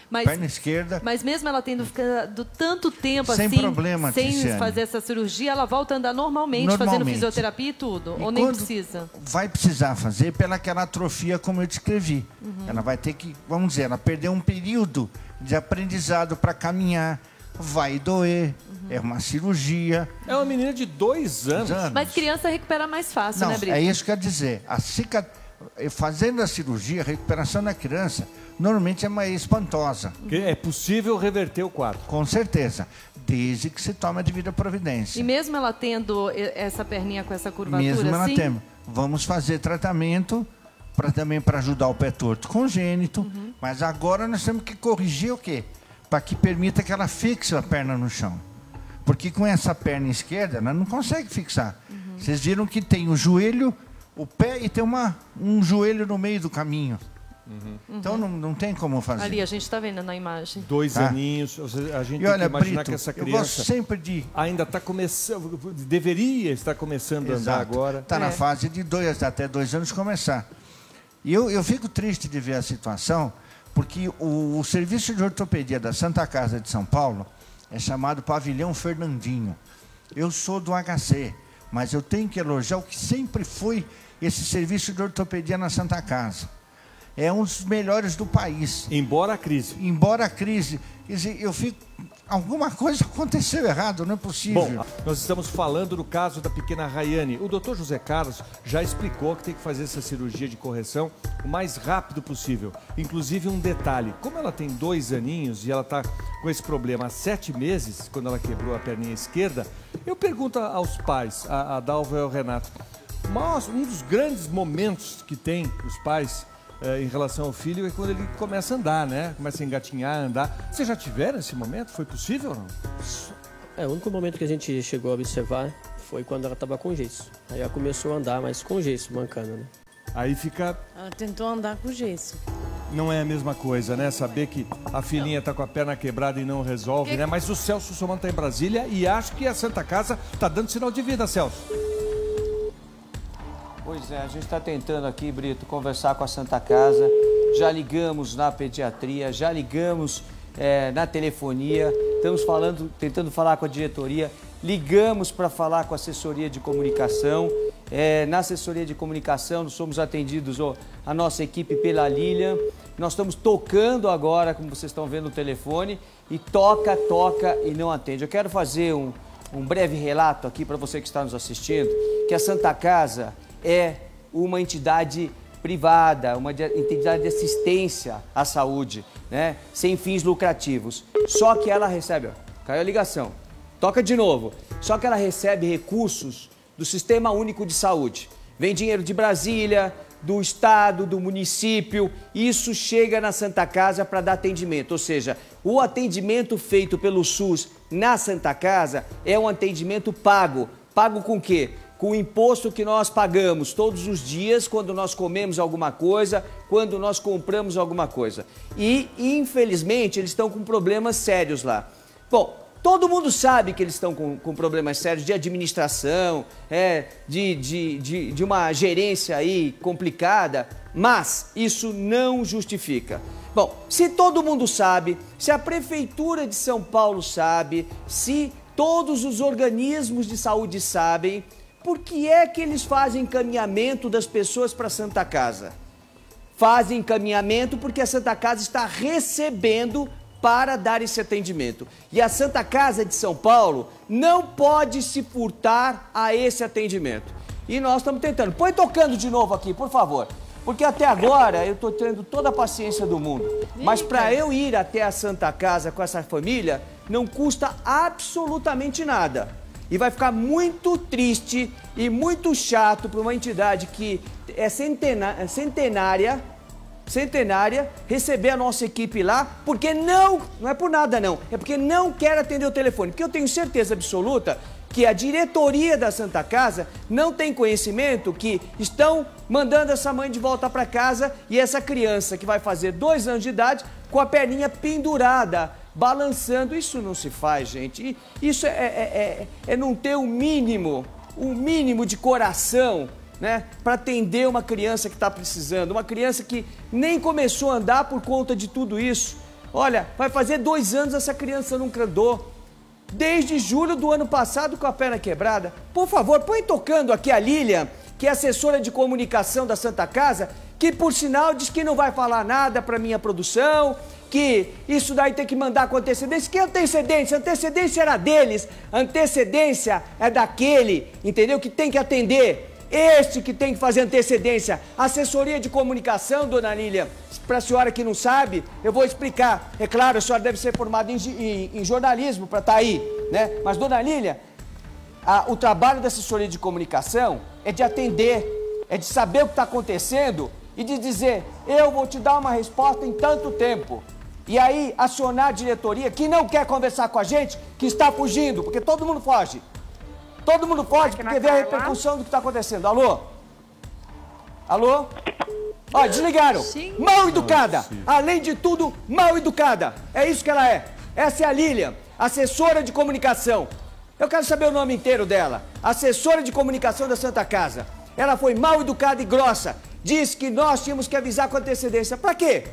[SPEAKER 10] Mas,
[SPEAKER 9] perna esquerda.
[SPEAKER 10] mas mesmo ela tendo ficado tanto tempo
[SPEAKER 9] Sem
[SPEAKER 10] assim,
[SPEAKER 9] problema,
[SPEAKER 10] sem
[SPEAKER 9] Tiziane.
[SPEAKER 10] fazer essa cirurgia, ela volta a andar normalmente, fazendo
[SPEAKER 9] Normalmente.
[SPEAKER 10] fisioterapia e tudo?
[SPEAKER 9] E
[SPEAKER 10] ou nem precisa?
[SPEAKER 9] Vai precisar fazer pela aquela atrofia como eu descrevi.
[SPEAKER 10] Uhum.
[SPEAKER 9] Ela vai ter que, vamos dizer, ela perdeu um período de aprendizado para caminhar, vai doer,
[SPEAKER 10] Uhum.
[SPEAKER 9] é uma cirurgia.
[SPEAKER 1] É uma menina de dois anos.
[SPEAKER 10] Mas criança recupera mais fácil,
[SPEAKER 9] Não,
[SPEAKER 10] né, Brito?
[SPEAKER 9] é isso que eu quero dizer. A cica... Fazendo a cirurgia, a recuperação da criança, normalmente é mais espantosa.
[SPEAKER 1] Que É possível reverter o quadro.
[SPEAKER 9] Com certeza. Desde que se tome a devida providência.
[SPEAKER 10] E mesmo ela tendo e- essa perninha com essa curvatura
[SPEAKER 9] Mesmo ela
[SPEAKER 10] assim,
[SPEAKER 9] tendo. Vamos fazer tratamento para também para ajudar o pé torto congênito.
[SPEAKER 10] Uhum.
[SPEAKER 9] Mas agora nós temos que corrigir o quê? Para que permita que ela fixe a perna no chão. Porque com essa perna esquerda, ela não consegue fixar.
[SPEAKER 10] Uhum.
[SPEAKER 9] Vocês viram que tem o joelho, o pé e tem uma, um joelho no meio do caminho.
[SPEAKER 10] Uhum.
[SPEAKER 9] Então não, não tem como fazer.
[SPEAKER 10] Ali, a gente está vendo na imagem.
[SPEAKER 1] Dois
[SPEAKER 9] Tá.
[SPEAKER 1] aninhos, a gente
[SPEAKER 9] E
[SPEAKER 1] tem
[SPEAKER 9] olha,
[SPEAKER 1] que imaginar
[SPEAKER 9] Brito,
[SPEAKER 1] que essa
[SPEAKER 9] eu
[SPEAKER 1] criança
[SPEAKER 9] gosto sempre de-
[SPEAKER 1] ainda está começando, deveria estar começando a andar agora.
[SPEAKER 9] Está
[SPEAKER 10] É.
[SPEAKER 9] na fase de dois até dois anos começar. E eu, eu fico triste de ver a situação, porque o, o serviço de ortopedia da Santa Casa de São Paulo é chamado Pavilhão Fernandinho. Eu sou do HC, mas eu tenho que elogiar o que sempre foi esse serviço de ortopedia na Santa Casa. É um dos melhores do país.
[SPEAKER 1] Embora a crise.
[SPEAKER 9] Embora a crise. Quer dizer, eu fico. Alguma coisa aconteceu errado, não é possível.
[SPEAKER 1] Bom, nós estamos falando do caso da pequena Rayane. O doutor José Carlos já explicou que tem que fazer essa cirurgia de correção o mais rápido possível. Inclusive, um detalhe: como ela tem dois aninhos e ela está com esse problema há sete meses, quando ela quebrou a perninha esquerda, eu pergunto aos pais, a, Dalva e ao Renato, um dos grandes momentos que tem os pais eh, em relação ao filho é quando ele começa a andar, né? Começa a engatinhar, a andar. Vocês já tiveram esse momento? Foi possível ou não?
[SPEAKER 8] É, o único momento que a gente chegou a observar foi quando ela estava com gesso. Aí ela começou a andar, mas com gesso, mancando, né?
[SPEAKER 1] Aí fica
[SPEAKER 7] Ela tentou andar com gesso.
[SPEAKER 1] Não é a mesma coisa, né? Saber que a filhinha tá com a perna quebrada e não resolve, né? Mas o Celso Somano tá em Brasília e acho que a Santa Casa tá dando sinal de vida, Celso.
[SPEAKER 2] Pois é, a gente está tentando aqui, Brito, conversar com a Santa Casa. Já ligamos na pediatria, já ligamos eh, na telefonia, estamos falando, tentando falar com a diretoria, ligamos para falar com a assessoria de comunicação. Eh, na assessoria de comunicação, nós somos atendidos, ó, a nossa equipe pela Lilian. Nós estamos tocando agora, como vocês estão vendo no telefone, e toca, toca e não atende. Eu quero fazer um, um breve relato aqui para você que está nos assistindo, que a Santa Casa é uma entidade privada, uma de- entidade de assistência à saúde, né? sem fins lucrativos. Só que ela recebe, ó, caiu a ligação, toca de novo. Só que ela recebe recursos do Sistema Único de Saúde. Vem dinheiro de Brasília, do estado, do município, isso chega na Santa Casa para dar atendimento. Ou seja, o atendimento feito pelo SUS na Santa Casa é um atendimento pago. Pago com quê? Com o imposto que nós pagamos todos os dias quando nós comemos alguma coisa, quando nós compramos alguma coisa. E, infelizmente, eles estão com problemas sérios lá. Bom, Todo mundo sabe que eles estão com, com problemas sérios de administração, é, de, de, de, de uma gerência aí complicada, mas isso não justifica. Bom, se todo mundo sabe, se a Prefeitura de São Paulo sabe, se todos os organismos de saúde sabem, por que é que eles fazem encaminhamento das pessoas para a Santa Casa? Fazem encaminhamento porque a Santa Casa está recebendo para dar esse atendimento. E a Santa Casa de São Paulo não pode se furtar a esse atendimento. E nós estamos tentando. Põe tocando de novo aqui, por favor. Porque até agora eu estou tendo toda a paciência do mundo. Mas para eu ir até a Santa Casa com essa família, não custa absolutamente nada. E vai ficar muito triste e muito chato para uma entidade que é é centenária centenária, receber a nossa equipe lá, porque não, não é por nada não, é porque não quer atender o telefone. Porque eu tenho certeza absoluta que a diretoria da Santa Casa não tem conhecimento que estão mandando essa mãe de volta para casa e essa criança que vai fazer dois anos de idade com a perninha pendurada, balançando. Isso não se faz, gente. Isso é, é, é, é não ter o mínimo, o mínimo de coração né, para atender uma criança que está precisando, uma criança que nem começou a andar por conta de tudo isso. Olha, vai fazer dois anos essa criança nunca andou. Desde julho do ano passado com a perna quebrada. Por favor, põe tocando aqui a Lilian, que é assessora de comunicação da Santa Casa, que por sinal diz que não vai falar nada para minha produção, que isso daí tem que mandar com antecedência. Que antecedência? Antecedência era deles, antecedência é daquele, entendeu? Que tem que atender. Este que tem que fazer antecedência. Assessoria de comunicação, dona Lília. Para a senhora que não sabe, eu vou explicar. É claro, a senhora deve ser formada em, em- em jornalismo para estar aí, né? Mas, dona Lília, a- o trabalho da assessoria de comunicação é de atender, é de saber o que está acontecendo e de dizer, eu vou te dar uma resposta em tanto tempo. E aí acionar a diretoria que não quer conversar com a gente, que está fugindo, porque todo mundo foge. Todo mundo pode, porque vê a repercussão do que está acontecendo. Alô? Alô? Ó, desligaram. Mal educada. Além de tudo, mal educada. É isso que ela é. Essa é a Lilian, assessora de comunicação. Eu quero saber o nome inteiro dela. Assessora de comunicação da Santa Casa. Ela foi mal educada e grossa. Disse que nós tínhamos que avisar com antecedência. Pra quê?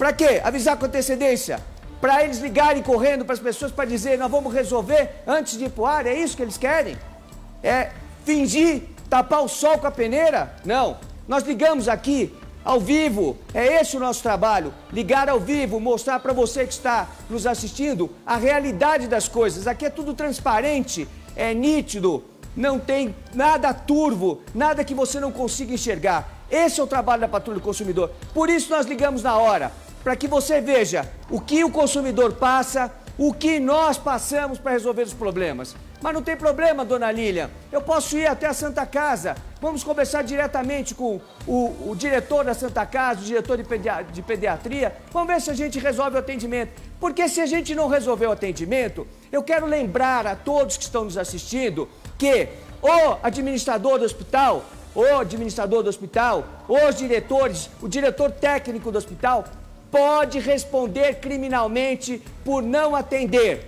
[SPEAKER 2] Pra quê? Avisar com antecedência? Pra eles ligarem correndo para as pessoas para dizer nós vamos resolver antes de ir pro ar? É isso que eles querem? É fingir, tapar o sol com a peneira? Não. Nós ligamos aqui ao vivo. É esse o nosso trabalho. Ligar ao vivo, mostrar para você que está nos assistindo a realidade das coisas. Aqui é tudo transparente, é nítido, não tem nada turvo, nada que você não consiga enxergar. Esse é o trabalho da Patrulha do Consumidor. Por isso nós ligamos na hora, para que você veja o que o consumidor passa, o que nós passamos para resolver os problemas. Mas não tem problema, dona Lilian. Eu posso ir até a Santa Casa. Vamos conversar diretamente com o, o diretor da Santa Casa, o diretor de, pedia, de pediatria. Vamos ver se a gente resolve o atendimento. Porque se a gente não resolver o atendimento, eu quero lembrar a todos que estão nos assistindo que o administrador do hospital, o administrador do hospital, os diretores, o diretor técnico do hospital pode responder criminalmente por não atender.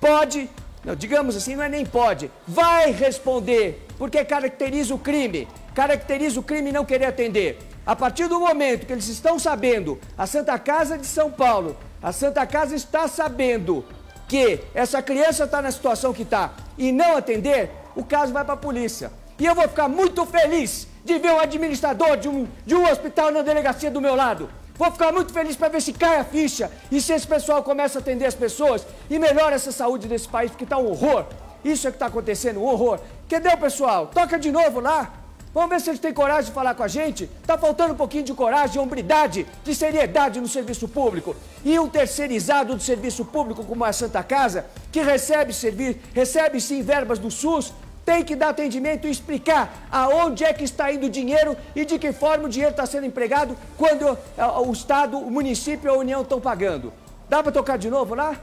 [SPEAKER 2] Pode, não, digamos assim, não é nem pode, vai responder, porque caracteriza o crime. Caracteriza o crime não querer atender. A partir do momento que eles estão sabendo, a Santa Casa de São Paulo, a Santa Casa está sabendo que essa criança está na situação que está e não atender, o caso vai para a polícia. E eu vou ficar muito feliz de ver um administrador de um, de um hospital na delegacia do meu lado. Vou ficar muito feliz para ver se cai a ficha e se esse pessoal começa a atender as pessoas e melhora essa saúde desse país, porque está um horror. Isso é que está acontecendo, um horror. Cadê o pessoal? Toca de novo lá. Vamos ver se eles têm coragem de falar com a gente. Está faltando um pouquinho de coragem, de hombridade, de seriedade no serviço público. E um terceirizado do serviço público, como a Santa Casa, que recebe, servir, recebe sim verbas do SUS, tem que dar atendimento e explicar aonde é que está indo o dinheiro e de que forma o dinheiro está sendo empregado quando o Estado, o município e a União estão pagando. Dá para tocar de novo lá?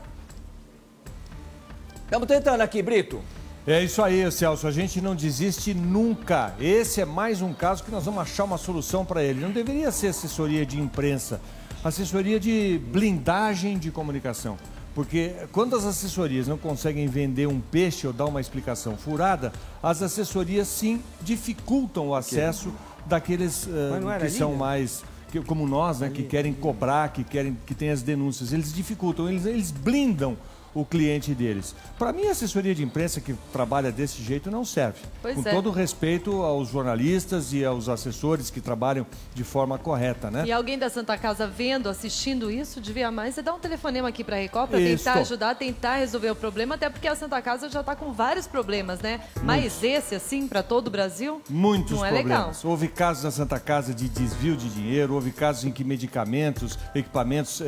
[SPEAKER 2] Estamos tentando aqui, Brito.
[SPEAKER 1] É isso aí, Celso. A gente não desiste nunca. Esse é mais um caso que nós vamos achar uma solução para ele. Não deveria ser assessoria de imprensa, assessoria de blindagem de comunicação. Porque quando as assessorias não conseguem vender um peixe ou dar uma explicação furada, as assessorias sim dificultam o acesso daqueles uh, que são mais que, como nós, né, que querem cobrar, que querem que tem as denúncias. Eles dificultam, eles, eles blindam o cliente deles. Para mim, a assessoria de imprensa que trabalha desse jeito não serve.
[SPEAKER 10] Pois
[SPEAKER 1] Com
[SPEAKER 10] é.
[SPEAKER 1] todo respeito aos jornalistas e aos assessores que trabalham de forma correta, né?
[SPEAKER 10] E alguém da Santa Casa vendo, assistindo isso, devia mais é dar um telefonema aqui para a Record para tentar ajudar, tentar resolver o problema, até porque a Santa Casa já está com vários problemas, né? Mas esse, assim, para todo o Brasil,
[SPEAKER 1] Muitos
[SPEAKER 10] não é
[SPEAKER 1] problemas.
[SPEAKER 10] legal.
[SPEAKER 1] Houve casos na Santa Casa de desvio de dinheiro, houve casos em que medicamentos, equipamentos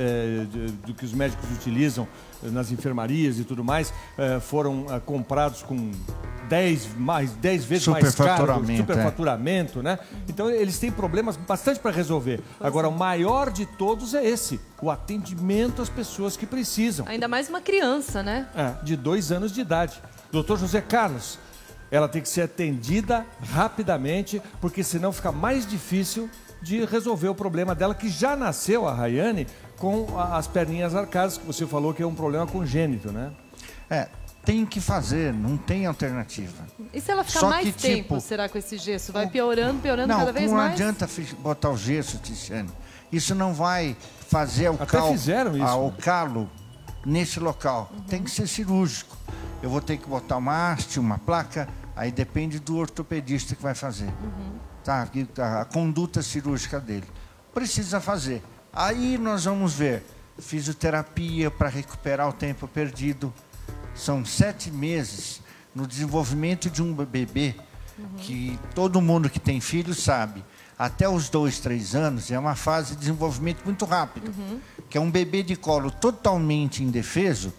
[SPEAKER 1] de- do que os médicos utilizam nas enfermarias e tudo mais, eh, foram eh, comprados com 10, mais, 10 vezes mais caro,
[SPEAKER 9] Superfaturamento, é.
[SPEAKER 1] né? Então eles têm problemas bastante para resolver. Agora, o maior de todos é esse, o atendimento às pessoas que precisam.
[SPEAKER 10] Ainda mais uma criança, né?
[SPEAKER 1] É, de dois anos de idade. Doutor José Carlos, ela tem que ser atendida rapidamente, porque senão fica mais difícil de resolver o problema dela, que já nasceu, a Rayane, com a- as perninhas arcadas, que você falou que é um problema congênito, né?
[SPEAKER 9] É, tem que fazer, não tem alternativa.
[SPEAKER 10] E se ela ficar
[SPEAKER 9] Só
[SPEAKER 10] mais
[SPEAKER 9] que,
[SPEAKER 10] tempo,
[SPEAKER 9] tipo,
[SPEAKER 10] será com esse gesso? Vai piorando, piorando
[SPEAKER 9] não,
[SPEAKER 10] cada vez
[SPEAKER 9] não
[SPEAKER 10] mais?
[SPEAKER 9] adianta fi- botar o gesso, Tiziane. Isso não vai fazer o,
[SPEAKER 1] Até
[SPEAKER 9] cal,
[SPEAKER 1] fizeram isso,
[SPEAKER 9] ah, o calo nesse local.
[SPEAKER 10] Uhum.
[SPEAKER 9] Tem que ser cirúrgico. Eu vou ter que botar uma haste, uma placa, aí depende do ortopedista que vai fazer.
[SPEAKER 10] Uhum.
[SPEAKER 9] Tá? A, a conduta cirúrgica dele. Precisa fazer. Aí nós vamos ver fisioterapia para recuperar o tempo perdido. São sete meses no desenvolvimento de um bebê que todo mundo que tem filho sabe. Até os dois, três anos é uma fase de desenvolvimento muito rápido,
[SPEAKER 10] Uhum.
[SPEAKER 9] que é um bebê de colo totalmente indefeso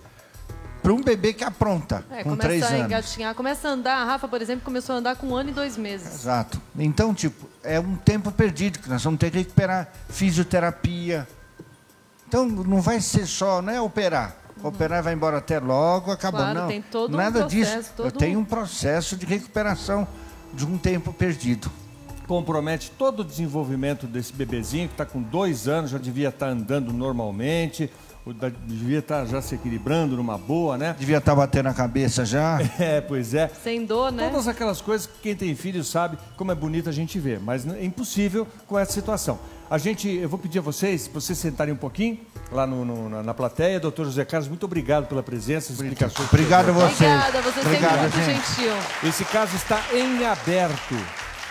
[SPEAKER 9] para um bebê que apronta
[SPEAKER 10] É,
[SPEAKER 9] com três
[SPEAKER 10] começa a
[SPEAKER 9] anos.
[SPEAKER 10] engatinhar, começa a andar. A Rafa, por exemplo, começou a andar com um ano e dois meses.
[SPEAKER 9] Exato. Então, tipo, é um tempo perdido que nós vamos ter que recuperar fisioterapia. Então, não vai ser só, não é operar. operar vai embora até logo, acabou.
[SPEAKER 10] Claro,
[SPEAKER 9] não,
[SPEAKER 10] tem todo um
[SPEAKER 9] nada
[SPEAKER 10] processo,
[SPEAKER 9] disso.
[SPEAKER 10] todo
[SPEAKER 9] Eu tenho
[SPEAKER 10] um-
[SPEAKER 9] um processo de recuperação de um tempo perdido.
[SPEAKER 1] compromete todo o desenvolvimento desse bebezinho que está com dois anos, já devia estar andando normalmente, devia estar já se equilibrando numa boa, né?
[SPEAKER 9] Devia estar batendo a cabeça já. *laughs*
[SPEAKER 1] É, pois é.
[SPEAKER 10] Sem dor, né?
[SPEAKER 1] Todas aquelas coisas que quem tem filho sabe como é bonito a gente ver, mas é impossível com essa situação. A gente, eu vou pedir a vocês, para vocês sentarem um pouquinho lá no- no- na, na plateia. Doutor José Carlos, muito obrigado pela presença, explicações.
[SPEAKER 9] Obrigado a vocês.
[SPEAKER 10] Obrigada, você
[SPEAKER 9] Obrigado,
[SPEAKER 10] sempre muito
[SPEAKER 9] gente.
[SPEAKER 10] gentil.
[SPEAKER 1] Esse caso está em aberto,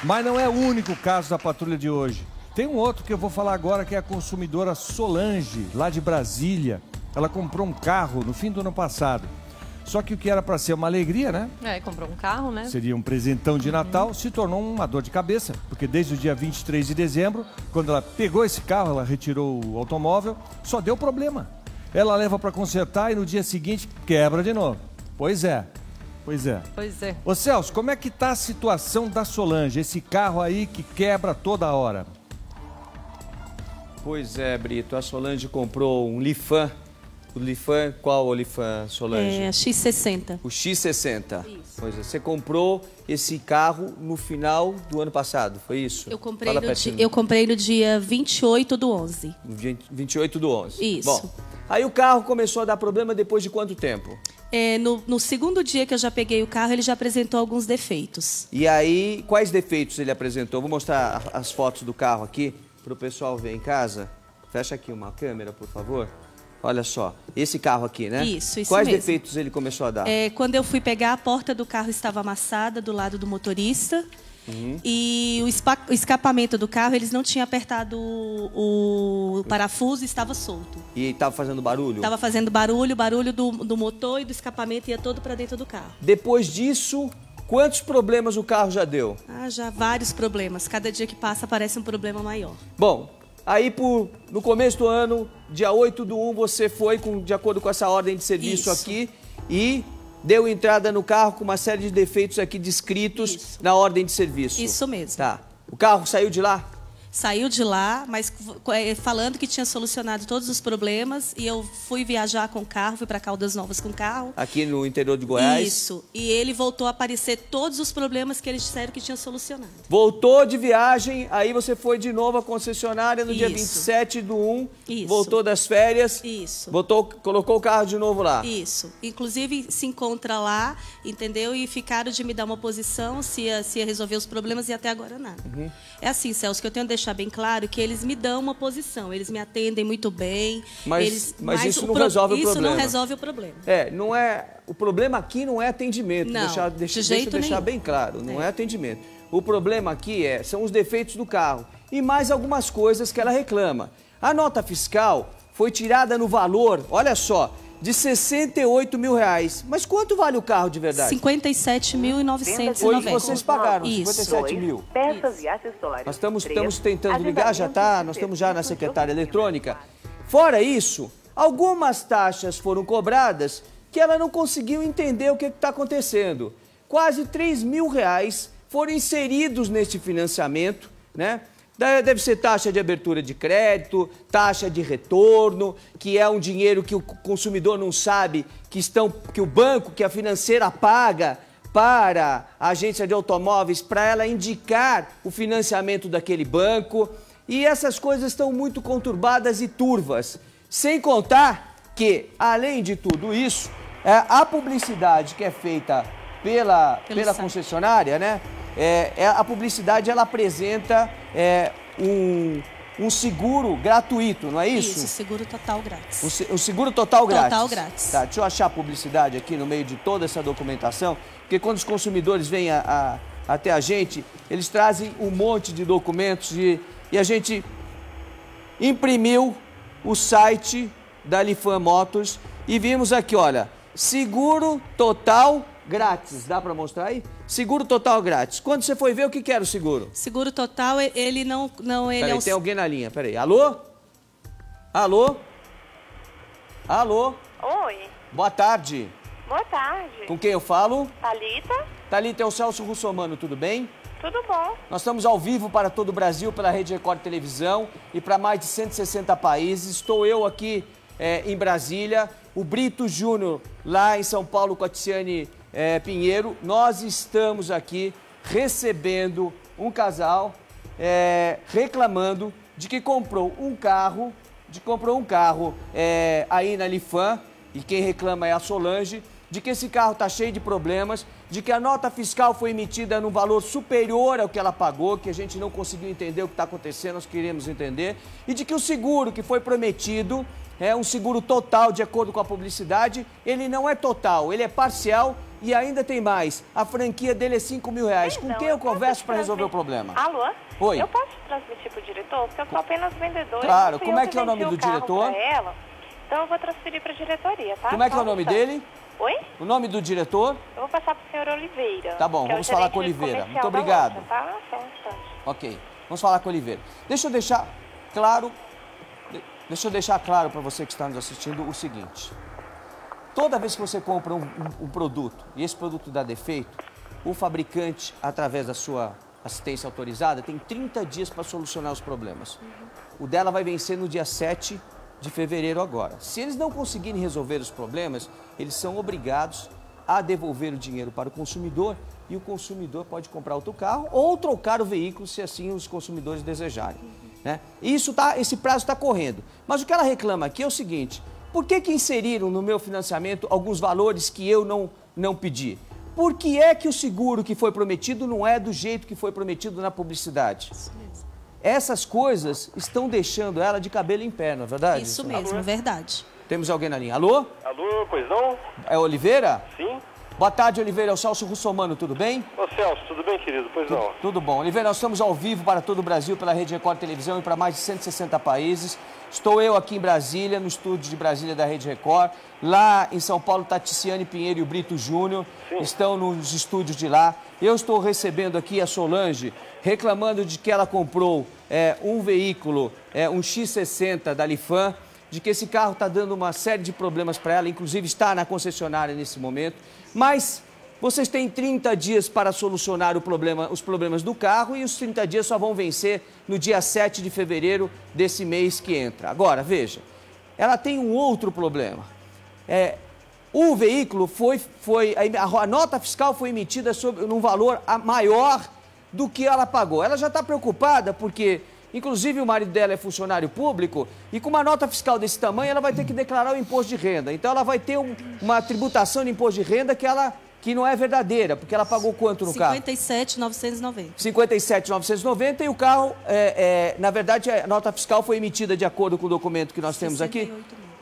[SPEAKER 1] mas não é o único caso da patrulha de hoje. Tem um outro que eu vou falar agora que é a consumidora Solange, lá de Brasília. Ela comprou um carro no fim do ano passado. Só que o que era para ser uma alegria, né?
[SPEAKER 10] É, comprou um carro, né?
[SPEAKER 1] Seria um presentão de Natal, se tornou uma dor de cabeça, porque desde o dia 23 de dezembro, quando ela pegou esse carro, ela retirou o automóvel, só deu problema. Ela leva para consertar e no dia seguinte quebra de novo. Pois é, pois é.
[SPEAKER 10] Pois é.
[SPEAKER 1] Ô Celso, como é que tá a situação da Solange, esse carro aí que quebra toda hora?
[SPEAKER 2] Pois é, Brito. A Solange comprou um Lifan. O Lifan, qual o Lifan, Solange?
[SPEAKER 16] É, X60.
[SPEAKER 2] O X60. Pois é, você comprou esse carro no final do ano passado, foi isso?
[SPEAKER 16] Eu comprei,
[SPEAKER 2] Fala
[SPEAKER 16] no
[SPEAKER 2] pertinho.
[SPEAKER 16] di- eu comprei no dia 28 do 11.
[SPEAKER 2] No dia 28 do 11.
[SPEAKER 16] Isso.
[SPEAKER 2] Bom, aí o carro começou a dar problema depois de quanto tempo?
[SPEAKER 16] É, no, no segundo dia que eu já peguei o carro, ele já apresentou alguns defeitos.
[SPEAKER 2] E aí, quais defeitos ele apresentou? Vou mostrar a- as fotos do carro aqui para o pessoal ver em casa. Fecha aqui uma câmera, por favor. Olha só, esse carro aqui, né?
[SPEAKER 16] Isso, isso
[SPEAKER 2] Quais
[SPEAKER 16] mesmo.
[SPEAKER 2] defeitos ele começou a dar?
[SPEAKER 16] É, quando eu fui pegar, a porta do carro estava amassada do lado do motorista.
[SPEAKER 2] Uhum.
[SPEAKER 16] E o, o escapamento do carro, eles não tinham apertado o, o parafuso e estava solto.
[SPEAKER 2] E estava fazendo barulho?
[SPEAKER 16] Estava fazendo barulho, barulho do, do motor e do escapamento ia todo para dentro do carro.
[SPEAKER 2] Depois disso, quantos problemas o carro já deu?
[SPEAKER 16] Ah, já vários problemas. Cada dia que passa aparece um problema maior.
[SPEAKER 2] Bom, aí por, no começo do ano, dia 8 do 1, você foi, com, de acordo com essa ordem de serviço
[SPEAKER 16] Isso.
[SPEAKER 2] aqui, e deu entrada no carro com uma série de defeitos aqui descritos na ordem de serviço.
[SPEAKER 16] Isso mesmo.
[SPEAKER 2] Tá. O carro saiu de lá?
[SPEAKER 16] Saiu de lá, mas falando que tinha solucionado todos os problemas e eu fui viajar com o carro, fui para Caldas Novas com o carro.
[SPEAKER 2] Aqui no interior de Goiás.
[SPEAKER 16] Isso. E ele voltou a aparecer todos os problemas que eles disseram que tinha solucionado.
[SPEAKER 2] Voltou de viagem, aí você foi de novo à concessionária no dia
[SPEAKER 16] Isso.
[SPEAKER 2] 27 do 1.
[SPEAKER 16] Isso.
[SPEAKER 2] Voltou das férias.
[SPEAKER 16] Isso.
[SPEAKER 2] Botou, colocou o carro de novo lá.
[SPEAKER 16] Isso. Inclusive, se encontra lá, entendeu? E ficaram de me dar uma posição se ia, se ia resolver os problemas e até agora nada.
[SPEAKER 2] Uhum.
[SPEAKER 16] É assim, Celso, que eu tenho que deixar bem claro que eles me dão uma posição, eles me atendem muito bem.
[SPEAKER 2] Mas-
[SPEAKER 16] eles,
[SPEAKER 2] mas isso
[SPEAKER 16] o
[SPEAKER 2] não
[SPEAKER 16] pro-
[SPEAKER 2] resolve o
[SPEAKER 16] Isso
[SPEAKER 2] problema.
[SPEAKER 16] não resolve o problema.
[SPEAKER 2] É, não é. O problema aqui não é atendimento.
[SPEAKER 16] Não,
[SPEAKER 2] deixar,
[SPEAKER 16] de
[SPEAKER 2] deixa,
[SPEAKER 16] jeito
[SPEAKER 2] deixa eu deixar bem claro, não é. atendimento. O problema aqui é, são os defeitos do carro e mais algumas coisas que ela reclama. A nota fiscal foi tirada no valor, olha só, de 68 mil reais. Mas quanto vale o carro de verdade?
[SPEAKER 16] 57.990.
[SPEAKER 2] Foi o que vocês pagaram,
[SPEAKER 16] Isso.
[SPEAKER 2] 57 mil.
[SPEAKER 12] Peças e acessórios.
[SPEAKER 2] Nós estamos, estamos tentando ligar, já tá, nós estamos já na secretária eletrônica. Fora isso, algumas taxas foram cobradas que ela não conseguiu entender o que está acontecendo. Quase 3 mil reais foram inseridos neste financiamento, né? Deve ser taxa de abertura de crédito, taxa de retorno, que é um dinheiro que o consumidor não sabe que, estão, que o banco, que a financeira paga para a agência de automóveis para ela indicar o financiamento daquele banco. E essas coisas estão muito conturbadas e turvas. Sem contar que, além de tudo isso, é, a publicidade que é feita pela,
[SPEAKER 16] Pelo
[SPEAKER 2] pela
[SPEAKER 16] site.
[SPEAKER 2] concessionária, né? É, é- a publicidade ela apresenta é, um, um seguro gratuito, não é isso?
[SPEAKER 16] Isso, seguro total grátis.
[SPEAKER 2] O, o seguro total grátis.
[SPEAKER 16] Total grátis.
[SPEAKER 2] Tá, deixa eu achar a publicidade aqui no meio de toda essa documentação, porque quando os consumidores vêm a- a- até a gente, eles trazem um monte de documentos e, e a gente imprimiu o site da Lifan Motors e vimos aqui, olha, seguro total grátis. Dá para mostrar aí? Seguro total grátis. Quando você foi ver, o que, que era o seguro?
[SPEAKER 16] Seguro total, ele não, não ele é
[SPEAKER 2] Peraí,
[SPEAKER 16] um...
[SPEAKER 2] tem alguém na linha, peraí. Alô? Alô? Alô?
[SPEAKER 11] Oi,
[SPEAKER 2] Boa tarde.
[SPEAKER 11] boa tarde.
[SPEAKER 2] Com quem eu falo?
[SPEAKER 11] Thalita,
[SPEAKER 2] Thalita, é o Celso Russomano, tudo bem?
[SPEAKER 11] tudo bom?
[SPEAKER 2] Nós estamos ao vivo para todo o Brasil pela Rede Record Televisão e para mais de 160 países. Estou eu aqui é, em Brasília o Brito Júnior, lá em São Paulo, com a Tiziane eh, Pinheiro. Nós estamos aqui recebendo um casal eh, reclamando de que comprou um carro, de que comprou um carro eh, aí na Lifan, e quem reclama é a Solange, de que esse carro está cheio de problemas, de que a nota fiscal foi emitida num valor superior ao que ela pagou, que a gente não conseguiu entender o que está acontecendo, nós queremos entender, e de que o seguro que foi prometido é um seguro total de acordo com a publicidade, ele não é total, ele é parcial e ainda tem mais. A franquia dele é 5 mil reais. Com
[SPEAKER 11] Então,
[SPEAKER 2] quem eu converso para resolver o problema?
[SPEAKER 11] Alô?
[SPEAKER 2] Oi.
[SPEAKER 11] Eu posso transmitir pro diretor? Porque eu sou apenas vendedora.
[SPEAKER 2] Claro, como
[SPEAKER 11] eu
[SPEAKER 2] é que é o nome do diretor?
[SPEAKER 11] ela, então eu vou transferir pra diretoria, tá?
[SPEAKER 2] Como é que é o nome dele?
[SPEAKER 11] Oi?
[SPEAKER 2] O nome do diretor?
[SPEAKER 11] Eu vou passar pro senhor Oliveira.
[SPEAKER 2] Tá bom,
[SPEAKER 11] é o
[SPEAKER 2] vamos falar
[SPEAKER 11] gerente
[SPEAKER 2] com o Oliveira. Muito obrigado.
[SPEAKER 11] loja, tá? Só um instante.
[SPEAKER 2] Ok, vamos falar com o Oliveira. Deixa eu deixar claro, de- deixa eu deixar claro para você que está nos assistindo o seguinte. Toda vez que você compra um, um- um produto e esse produto dá defeito, o fabricante, através da sua assistência autorizada, tem 30 dias para solucionar os problemas. O dela vai vencer no dia 7 de fevereiro agora. Se eles não conseguirem resolver os problemas, eles são obrigados a devolver o dinheiro para o consumidor e o consumidor pode comprar outro carro ou trocar o veículo se assim os consumidores desejarem. Né? Isso tá, esse prazo está correndo. Mas o que ela reclama aqui é o seguinte: por que, que inseriram no meu financiamento alguns valores que eu não, não pedi? Por que é que o seguro que foi prometido não é do jeito que foi prometido na publicidade? Essas coisas estão deixando ela de cabelo em pé, não é verdade?
[SPEAKER 16] Isso mesmo, verdade.
[SPEAKER 2] Temos alguém na linha. Alô?
[SPEAKER 17] Alô, pois não?
[SPEAKER 2] É Oliveira?
[SPEAKER 17] Sim.
[SPEAKER 2] Boa tarde, Oliveira. É o Celso Russomano, tudo bem?
[SPEAKER 17] Ô Celso, tudo bem, querido? Pois não.
[SPEAKER 2] Tudo bom. Oliveira, nós estamos ao vivo para todo o Brasil pela Rede Record Televisão e para mais de 160 países. Estou eu aqui em Brasília, no estúdio de Brasília da Rede Record. Lá em São Paulo, Taticiane Pinheiro e o Brito Júnior estão nos estúdios de lá. Eu estou recebendo aqui a Solange reclamando de que ela comprou é, um veículo, é, um X60 da Lifan, de que esse carro está dando uma série de problemas para ela, inclusive está na concessionária nesse momento. Mas vocês têm 30 dias para solucionar problema, os problemas do carro e os 30 dias só vão vencer no dia 7 de fevereiro desse mês que entra. Agora, veja, ela tem um outro problema. É, o veículo foi, foi a, nota fiscal foi emitida sobre, num valor maior do que ela pagou. Ela já está preocupada porque, inclusive, o marido dela é funcionário público e com uma nota fiscal desse tamanho, ela vai ter que declarar o imposto de renda. Então, ela vai ter um- uma tributação de imposto de renda que, ela, que não é verdadeira, porque ela pagou quanto no carro?
[SPEAKER 16] 57,990.
[SPEAKER 2] 57,990 e o carro, é, é, na verdade, a nota fiscal foi emitida de acordo com o documento que nós temos aqui,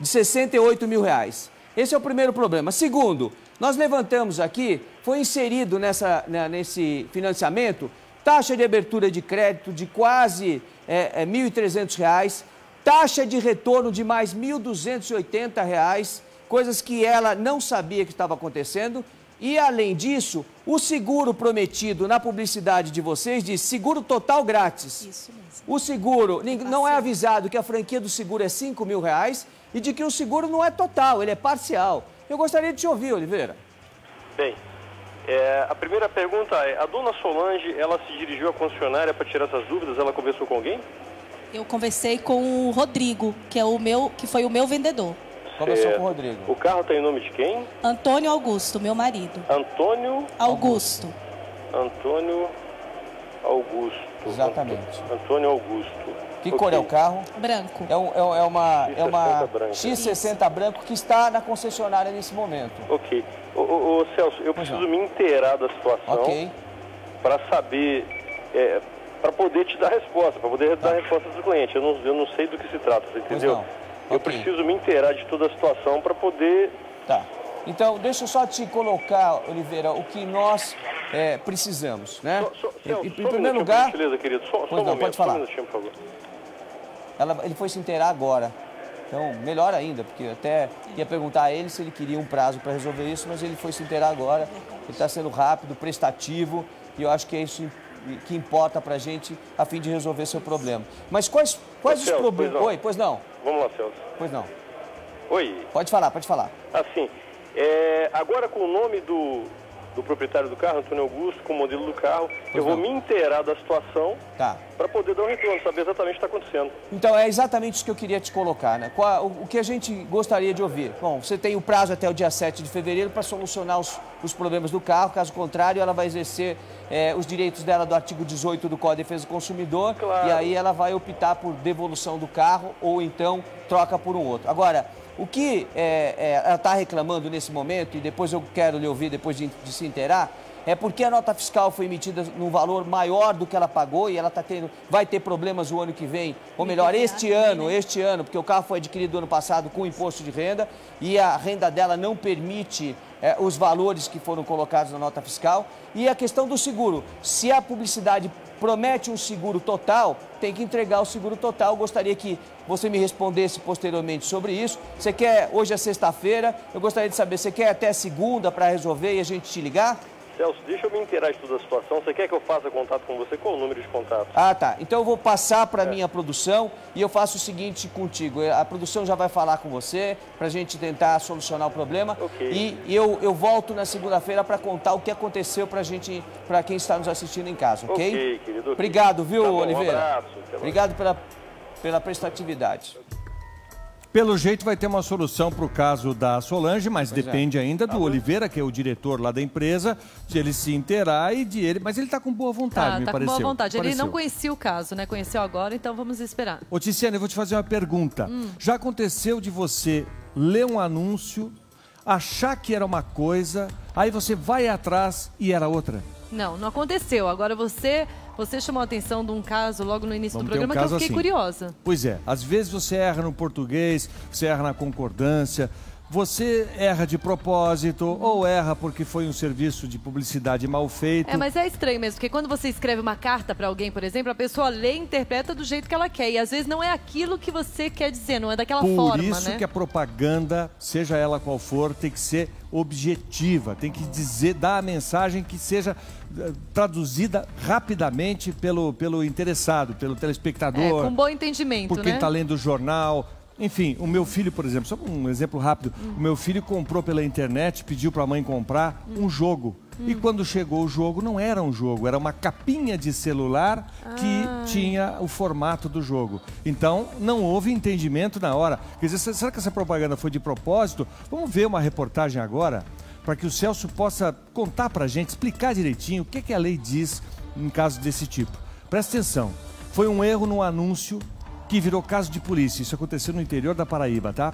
[SPEAKER 2] de 68 mil reais. Esse é o primeiro problema. Segundo, nós levantamos aqui, foi inserido nessa, né, nesse financiamento taxa de abertura de crédito de quase é, é, 1.300 reais, taxa de retorno de mais 1.280 reais, coisas que ela não sabia que estava acontecendo. E, além disso, o seguro prometido na publicidade de vocês diz seguro total grátis.
[SPEAKER 16] Isso mesmo.
[SPEAKER 2] O seguro, nin- não é avisado que a franquia do seguro é 5 mil reais e de que o seguro não é total, ele é parcial. Eu gostaria de te ouvir, Oliveira.
[SPEAKER 17] Bem, é, a primeira pergunta é, a dona Solange, ela se dirigiu à concessionária para tirar essas dúvidas? Ela conversou com alguém?
[SPEAKER 16] Eu conversei com o Rodrigo, que é o meu, que foi o meu vendedor.
[SPEAKER 2] Conversou
[SPEAKER 17] Certo.
[SPEAKER 2] com o Rodrigo.
[SPEAKER 17] O carro está em nome de quem?
[SPEAKER 16] Antônio Augusto, meu marido.
[SPEAKER 17] Antônio
[SPEAKER 16] Augusto.
[SPEAKER 17] Antônio Augusto.
[SPEAKER 2] Exatamente.
[SPEAKER 17] Antônio Augusto.
[SPEAKER 2] Que
[SPEAKER 17] Ok.
[SPEAKER 2] cor é o carro?
[SPEAKER 16] Branco.
[SPEAKER 2] É, um- é um- é uma, é uma
[SPEAKER 17] X60 branca.
[SPEAKER 2] X60 branco que está na concessionária nesse momento.
[SPEAKER 17] Ok. Ô, ô, ô, Celso, eu preciso me inteirar da situação
[SPEAKER 2] Ok.
[SPEAKER 17] para saber, para poder te dar resposta, para poder dar resposta do cliente. Eu não, eu não sei do que se trata, você entendeu?
[SPEAKER 2] não.
[SPEAKER 17] Eu preciso me inteirar de toda a situação para poder...
[SPEAKER 2] Tá. Então, deixa eu só te colocar, Oliveira, o que nós é, precisamos, né?
[SPEAKER 17] Celso,
[SPEAKER 2] em, em
[SPEAKER 17] só um
[SPEAKER 2] primeiro lugar,
[SPEAKER 17] gentileza, querido. Só, só um
[SPEAKER 2] não,
[SPEAKER 17] momento,
[SPEAKER 2] pode falar.
[SPEAKER 17] um por favor.
[SPEAKER 2] ela- ele foi se inteirar agora. Então, melhor ainda, porque eu até ia perguntar a ele se ele queria um prazo para resolver isso, mas ele foi se inteirar agora. Ele está sendo rápido, prestativo, e eu acho que é isso que importa para a gente a fim de resolver seu problema. Mas quais, quais
[SPEAKER 17] Ô,
[SPEAKER 2] os problemas? Oi, pois não.
[SPEAKER 17] Vamos lá, Celso.
[SPEAKER 2] Pois não.
[SPEAKER 17] Oi.
[SPEAKER 2] Pode falar, pode falar.
[SPEAKER 17] Assim, é, agora com o nome do, do proprietário do carro, Antônio Augusto, com o modelo do carro. eu vou me inteirar da situação
[SPEAKER 2] Tá.
[SPEAKER 17] para poder dar um retorno, saber exatamente o que está acontecendo.
[SPEAKER 2] Então é exatamente isso que eu queria te colocar, né? Qual- o, o que a gente gostaria de ouvir? Bom, você tem o prazo até o dia 7 de fevereiro para solucionar os, os problemas do carro, caso contrário, ela vai exercer eh, os direitos dela do artigo 18 do Código de Defesa do Consumidor e aí ela vai optar por devolução do carro ou então troca por um outro. Agora, o que eh, eh, ela está reclamando nesse momento, e depois eu quero lhe ouvir depois de, de se inteirar, é porque a nota fiscal foi emitida num valor maior do que ela pagou e ela tá tendo, vai ter problemas o ano que vem, ou melhor, este ano, este ano, porque o carro foi adquirido ano passado com imposto de renda e a renda dela não permite eh, os valores que foram colocados na nota fiscal. E a questão do seguro, se a publicidade promete um seguro total, tem que entregar o seguro total. Gostaria que você me respondesse posteriormente sobre isso. Você quer, hoje é sexta-feira, eu gostaria de saber, você quer até segunda para resolver e a gente te ligar?
[SPEAKER 17] Celso, deixa eu me inteirar de toda a situação. Você quer que eu faça contato com você? Qual o número de contato?
[SPEAKER 2] Ah, tá. Então eu vou passar para a minha produção e eu faço o seguinte contigo. A produção já vai falar com você para a gente tentar solucionar o problema. E eu, eu volto na segunda-feira para contar o que aconteceu para gente, para quem está nos assistindo em casa, ok?
[SPEAKER 17] Ok, querido.
[SPEAKER 2] Obrigado, viu,
[SPEAKER 17] Tá bom, um
[SPEAKER 2] Oliveira?
[SPEAKER 17] abraço, até mais.
[SPEAKER 2] Obrigado pela, pela prestatividade.
[SPEAKER 1] Pelo jeito vai ter uma solução para o caso da Solange, mas
[SPEAKER 2] Pois é.
[SPEAKER 1] depende ainda do Oliveira, que é o diretor lá da empresa, de ele se inteirar e de ele. Mas ele está com boa vontade,
[SPEAKER 10] Tá,
[SPEAKER 1] me
[SPEAKER 10] tá com
[SPEAKER 1] pareceu.
[SPEAKER 10] boa vontade. Ele
[SPEAKER 1] Pareceu.
[SPEAKER 10] não conhecia o caso, né? Conheceu agora, então vamos esperar.
[SPEAKER 1] Ô, Ticiane, eu vou te fazer uma pergunta.
[SPEAKER 10] Hum.
[SPEAKER 1] Já aconteceu de você ler um anúncio, achar que era uma coisa, aí você vai atrás e era outra?
[SPEAKER 10] Não, não aconteceu. Agora você, você chamou a atenção de um caso logo no início
[SPEAKER 1] Vamos
[SPEAKER 10] do
[SPEAKER 1] ter um
[SPEAKER 10] programa que eu fiquei
[SPEAKER 1] assim.
[SPEAKER 10] curiosa.
[SPEAKER 1] Pois é, às vezes você erra no português, você erra na concordância, você erra de propósito ou erra porque foi um serviço de publicidade mal feito.
[SPEAKER 10] É, mas é estranho mesmo, porque quando você escreve uma carta para alguém, por exemplo, a pessoa lê e interpreta do jeito que ela quer. E às vezes não é aquilo que você quer dizer, não é daquela
[SPEAKER 1] Por
[SPEAKER 10] forma,
[SPEAKER 1] isso
[SPEAKER 10] né?
[SPEAKER 1] que a propaganda, seja ela qual for, tem que ser objetiva, tem que dizer, dar a mensagem que seja eh, traduzida rapidamente pelo, pelo interessado, pelo
[SPEAKER 10] É,
[SPEAKER 1] telespectador,
[SPEAKER 10] com bom entendimento,
[SPEAKER 1] por quem
[SPEAKER 10] né?
[SPEAKER 1] está lendo o jornal. Enfim, o meu filho, por exemplo, só um exemplo rápido.
[SPEAKER 10] Hum.
[SPEAKER 1] O meu filho comprou pela internet, pediu para a mãe comprar um jogo.
[SPEAKER 10] Hum.
[SPEAKER 1] E quando chegou o jogo, não era um jogo, era uma capinha de celular que
[SPEAKER 10] Ah.
[SPEAKER 1] tinha o formato do jogo. Então, não houve entendimento na hora. Quer dizer, será que essa propaganda foi de propósito? Vamos ver uma reportagem agora para que o Celso possa contar para a gente, explicar direitinho o que, que a lei diz em caso desse tipo. Presta atenção. Foi um erro no anúncio que virou caso de polícia. Isso aconteceu no interior da Paraíba, tá?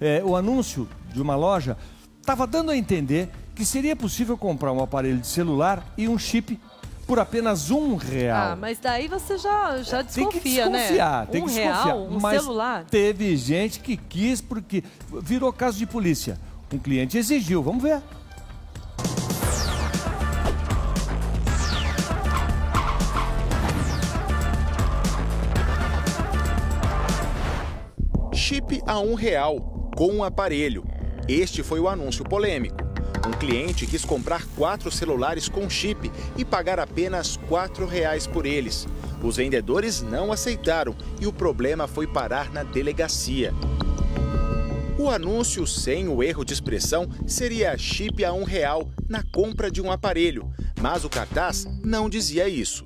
[SPEAKER 1] É, o anúncio de uma loja estava dando a entender que seria possível comprar um aparelho de celular e um chip por apenas um real.
[SPEAKER 10] Ah, mas daí você já, já
[SPEAKER 1] Tem que
[SPEAKER 10] desconfia,
[SPEAKER 1] desconfiar,
[SPEAKER 10] né?
[SPEAKER 1] tem
[SPEAKER 10] um
[SPEAKER 1] que desconfiar.
[SPEAKER 10] real, um
[SPEAKER 1] Mas
[SPEAKER 10] celular.
[SPEAKER 1] Teve gente que quis porque virou caso de polícia. Um cliente exigiu, vamos ver.
[SPEAKER 18] Chip a um real, com um aparelho. Este foi o anúncio polêmico. Um cliente quis comprar quatro celulares com chip e pagar apenas quatro reais por eles. Os vendedores não aceitaram e o problema foi parar na delegacia. O anúncio sem o erro de expressão seria chip a um real na compra de um aparelho, mas o cartaz não dizia isso.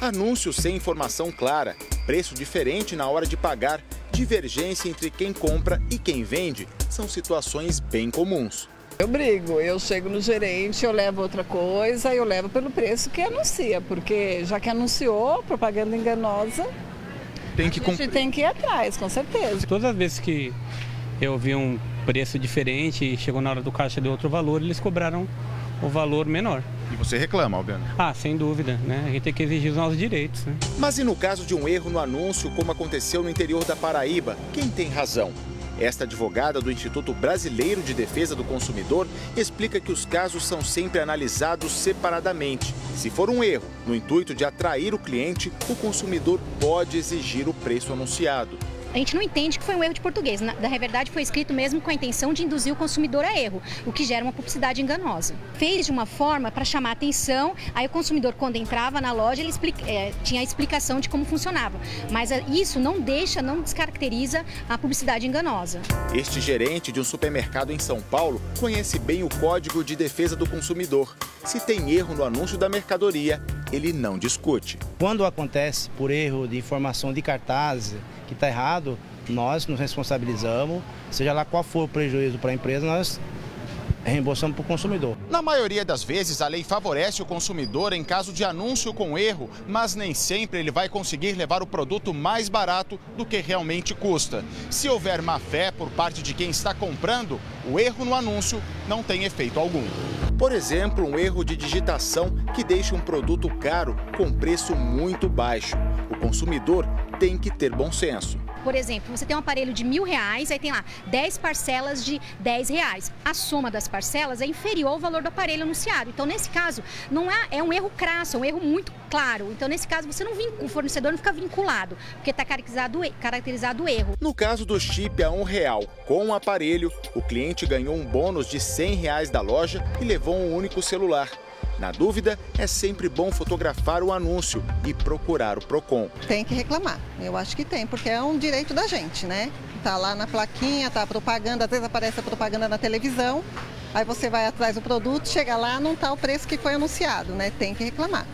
[SPEAKER 18] Anúncio sem informação clara, preço diferente na hora de pagar, divergência entre quem compra e quem vende são situações bem comuns.
[SPEAKER 19] Eu brigo, eu chego no gerente, eu levo outra coisa, eu levo pelo preço que anuncia, porque já que anunciou propaganda enganosa,
[SPEAKER 18] tem que
[SPEAKER 19] a gente tem que ir atrás, com certeza.
[SPEAKER 20] Todas as vezes que eu vi um preço diferente e chegou na hora do caixa de outro valor, eles cobraram o valor menor.
[SPEAKER 18] E você reclama, obviamente.
[SPEAKER 20] Ah, sem dúvida, né? A gente tem que exigir os nossos direitos, né?
[SPEAKER 18] Mas e no caso de um erro no anúncio, como aconteceu no interior da Paraíba, quem tem razão? Esta advogada do Instituto Brasileiro de Defesa do Consumidor explica que os casos são sempre analisados separadamente. Se for um erro, no intuito de atrair o cliente, o consumidor pode exigir o preço anunciado.
[SPEAKER 21] A gente não entende que foi um erro de português. Na, na verdade, foi escrito mesmo com a intenção de induzir o consumidor a erro, o que gera uma publicidade enganosa. Fez de uma forma para chamar atenção, aí o consumidor, quando entrava na loja, ele explica, é, tinha a explicação de como funcionava. Mas é, isso não deixa, não descaracteriza a publicidade enganosa.
[SPEAKER 18] Este gerente de um supermercado em São Paulo conhece bem o Código de Defesa do Consumidor. Se tem erro no anúncio da mercadoria, ele não discute.
[SPEAKER 22] Quando acontece por erro de informação de cartaz que está errado, nós nos responsabilizamos, seja lá qual for o prejuízo para a empresa, nós reembolsamos para o consumidor.
[SPEAKER 18] Na maioria das vezes, a lei favorece o consumidor em caso de anúncio com erro, mas nem sempre ele vai conseguir levar o produto mais barato do que realmente custa. Se houver má fé por parte de quem está comprando, o erro no anúncio não tem efeito algum. Por exemplo, um erro de digitação que deixa um produto caro com preço muito baixo. O consumidor tem que ter bom senso.
[SPEAKER 21] Por exemplo, você tem um aparelho de mil reais, aí tem lá 10 parcelas de 10 reais. A soma das parcelas é inferior ao valor do aparelho anunciado. Então, nesse caso, não é, é um erro crasso, é um erro muito claro. Então, nesse caso, você não o fornecedor não fica vinculado, porque está caracterizado, caracterizado o erro.
[SPEAKER 18] No caso do chip a um real com o aparelho, o cliente ganhou um bônus de 100 reais da loja e levou um único celular. Na dúvida, é sempre bom fotografar o anúncio e procurar o PROCON.
[SPEAKER 23] Tem que reclamar, eu acho que tem, porque é um direito da gente, né? Tá lá na plaquinha, tá a propaganda, às vezes aparece a propaganda na televisão, aí você vai atrás do produto, chega lá, não tá o preço que foi anunciado, né? Tem que reclamar.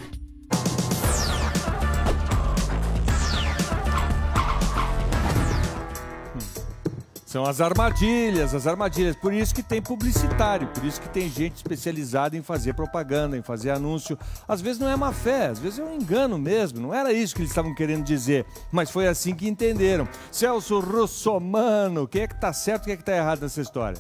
[SPEAKER 1] São as armadilhas, as armadilhas. Por isso que tem publicitário, por isso que tem gente especializada em fazer propaganda, em fazer anúncio. Às vezes não é má fé, às vezes é um engano mesmo. Não era isso que eles estavam querendo dizer, mas foi assim que entenderam. Celso Russomano, o que é que tá certo e o que é que tá errado nessa história?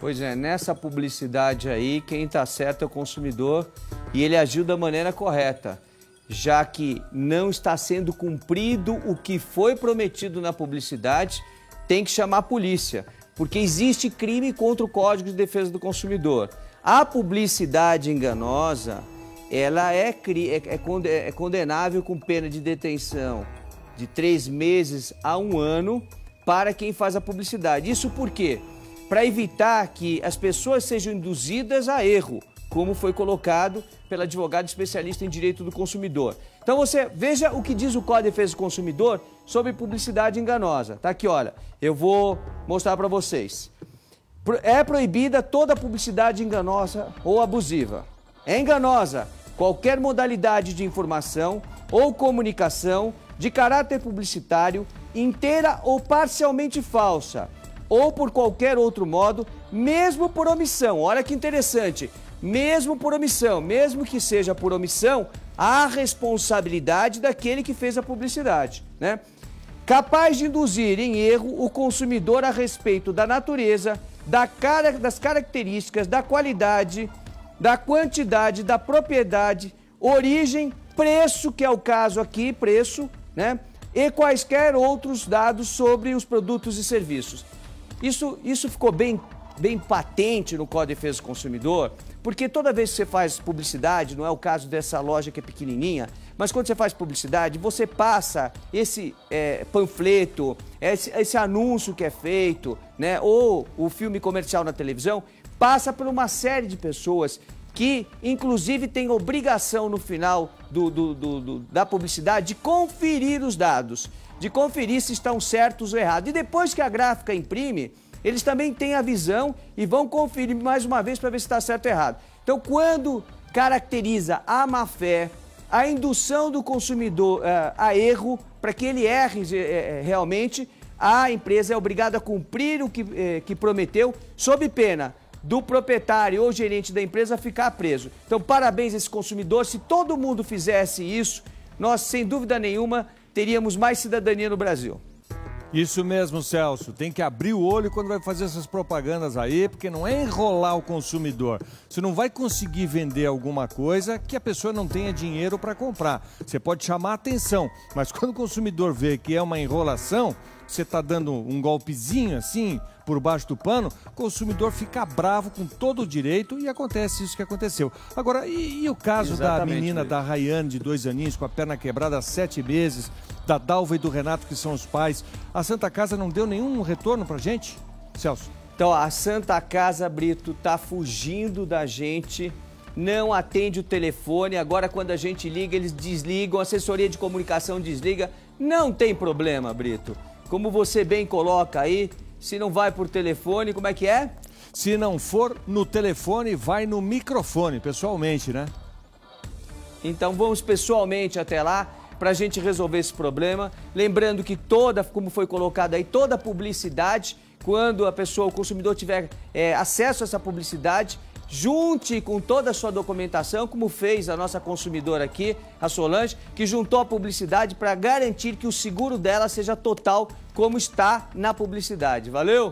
[SPEAKER 2] Pois é, nessa publicidade aí, quem está certo é o consumidor e ele agiu da maneira correta, já que não está sendo cumprido o que foi prometido na publicidade tem que chamar a polícia, porque existe crime contra o Código de Defesa do Consumidor. A publicidade enganosa, ela é, é, é, é condenável com pena de detenção de três meses a um ano para quem faz a publicidade. Isso por quê? Para evitar que as pessoas sejam induzidas a erro, como foi colocado pela advogada especialista em direito do consumidor. Então você veja o que diz o Código de Defesa do Consumidor sobre publicidade enganosa. Tá aqui, olha. Eu vou mostrar para vocês. É proibida toda publicidade enganosa ou abusiva. É enganosa qualquer modalidade de informação ou comunicação de caráter publicitário, inteira ou parcialmente falsa, ou por qualquer outro modo, mesmo por omissão. Olha que interessante. Mesmo por omissão, mesmo que seja por omissão, há responsabilidade daquele que fez a publicidade, né? capaz de induzir em erro o consumidor a respeito da natureza, da cara, das características, da qualidade, da quantidade, da propriedade, origem, preço, que é o caso aqui, preço, né? E quaisquer outros dados sobre os produtos e serviços. Isso, isso ficou bem, bem patente no Código de Defesa do Consumidor, porque toda vez que você faz publicidade, não é o caso dessa loja que é pequenininha, mas quando você faz publicidade, você passa esse é, panfleto, esse, esse, anúncio que é feito, né, ou o filme comercial na televisão, passa por uma série de pessoas que, inclusive, tem obrigação no final do, do, do, da publicidade de conferir os dados, de conferir se estão certos ou errados. E depois que a gráfica imprime, eles também têm a visão e vão conferir mais uma vez para ver se está certo ou errado. Então, quando caracteriza a má fé, a indução do consumidor uh, a erro, para que ele erre uh, realmente, a empresa é obrigada a cumprir o que, uh, que prometeu, sob pena do proprietário ou gerente da empresa ficar preso. Então, parabéns a esse consumidor. Se todo mundo fizesse isso, nós, sem dúvida nenhuma, teríamos mais cidadania no Brasil.
[SPEAKER 1] Isso mesmo, Celso. Tem que abrir o olho quando vai fazer essas propagandas aí, porque não é enrolar o consumidor. Você não vai conseguir vender alguma coisa que a pessoa não tenha dinheiro para comprar. Você pode chamar atenção, mas quando o consumidor vê que é uma enrolação, você está dando um golpezinho assim por baixo do pano, o consumidor fica bravo com todo o direito e acontece isso que aconteceu. Agora, e, e o caso Exatamente, da menina da Rayane, de dois aninhos, com a perna quebrada há sete meses? Da Dalva e do Renato, que são os pais. A Santa Casa não deu nenhum retorno pra gente, Celso?
[SPEAKER 2] Então, a Santa Casa Brito tá fugindo da gente, não atende o telefone. Agora, quando a gente liga, eles desligam, a assessoria de comunicação desliga. Não tem problema, Brito. Como você bem coloca aí, se não vai por telefone, como é que é?
[SPEAKER 1] Se não for no telefone, vai no microfone, pessoalmente, né?
[SPEAKER 2] Então vamos pessoalmente até lá para a gente resolver esse problema. Lembrando que toda, como foi colocado aí, toda publicidade, quando a pessoa, o consumidor tiver é, acesso a essa publicidade, junte com toda a sua documentação, como fez a nossa consumidora aqui, a Solange, que juntou a publicidade para garantir que o seguro dela seja total, como está na publicidade. Valeu?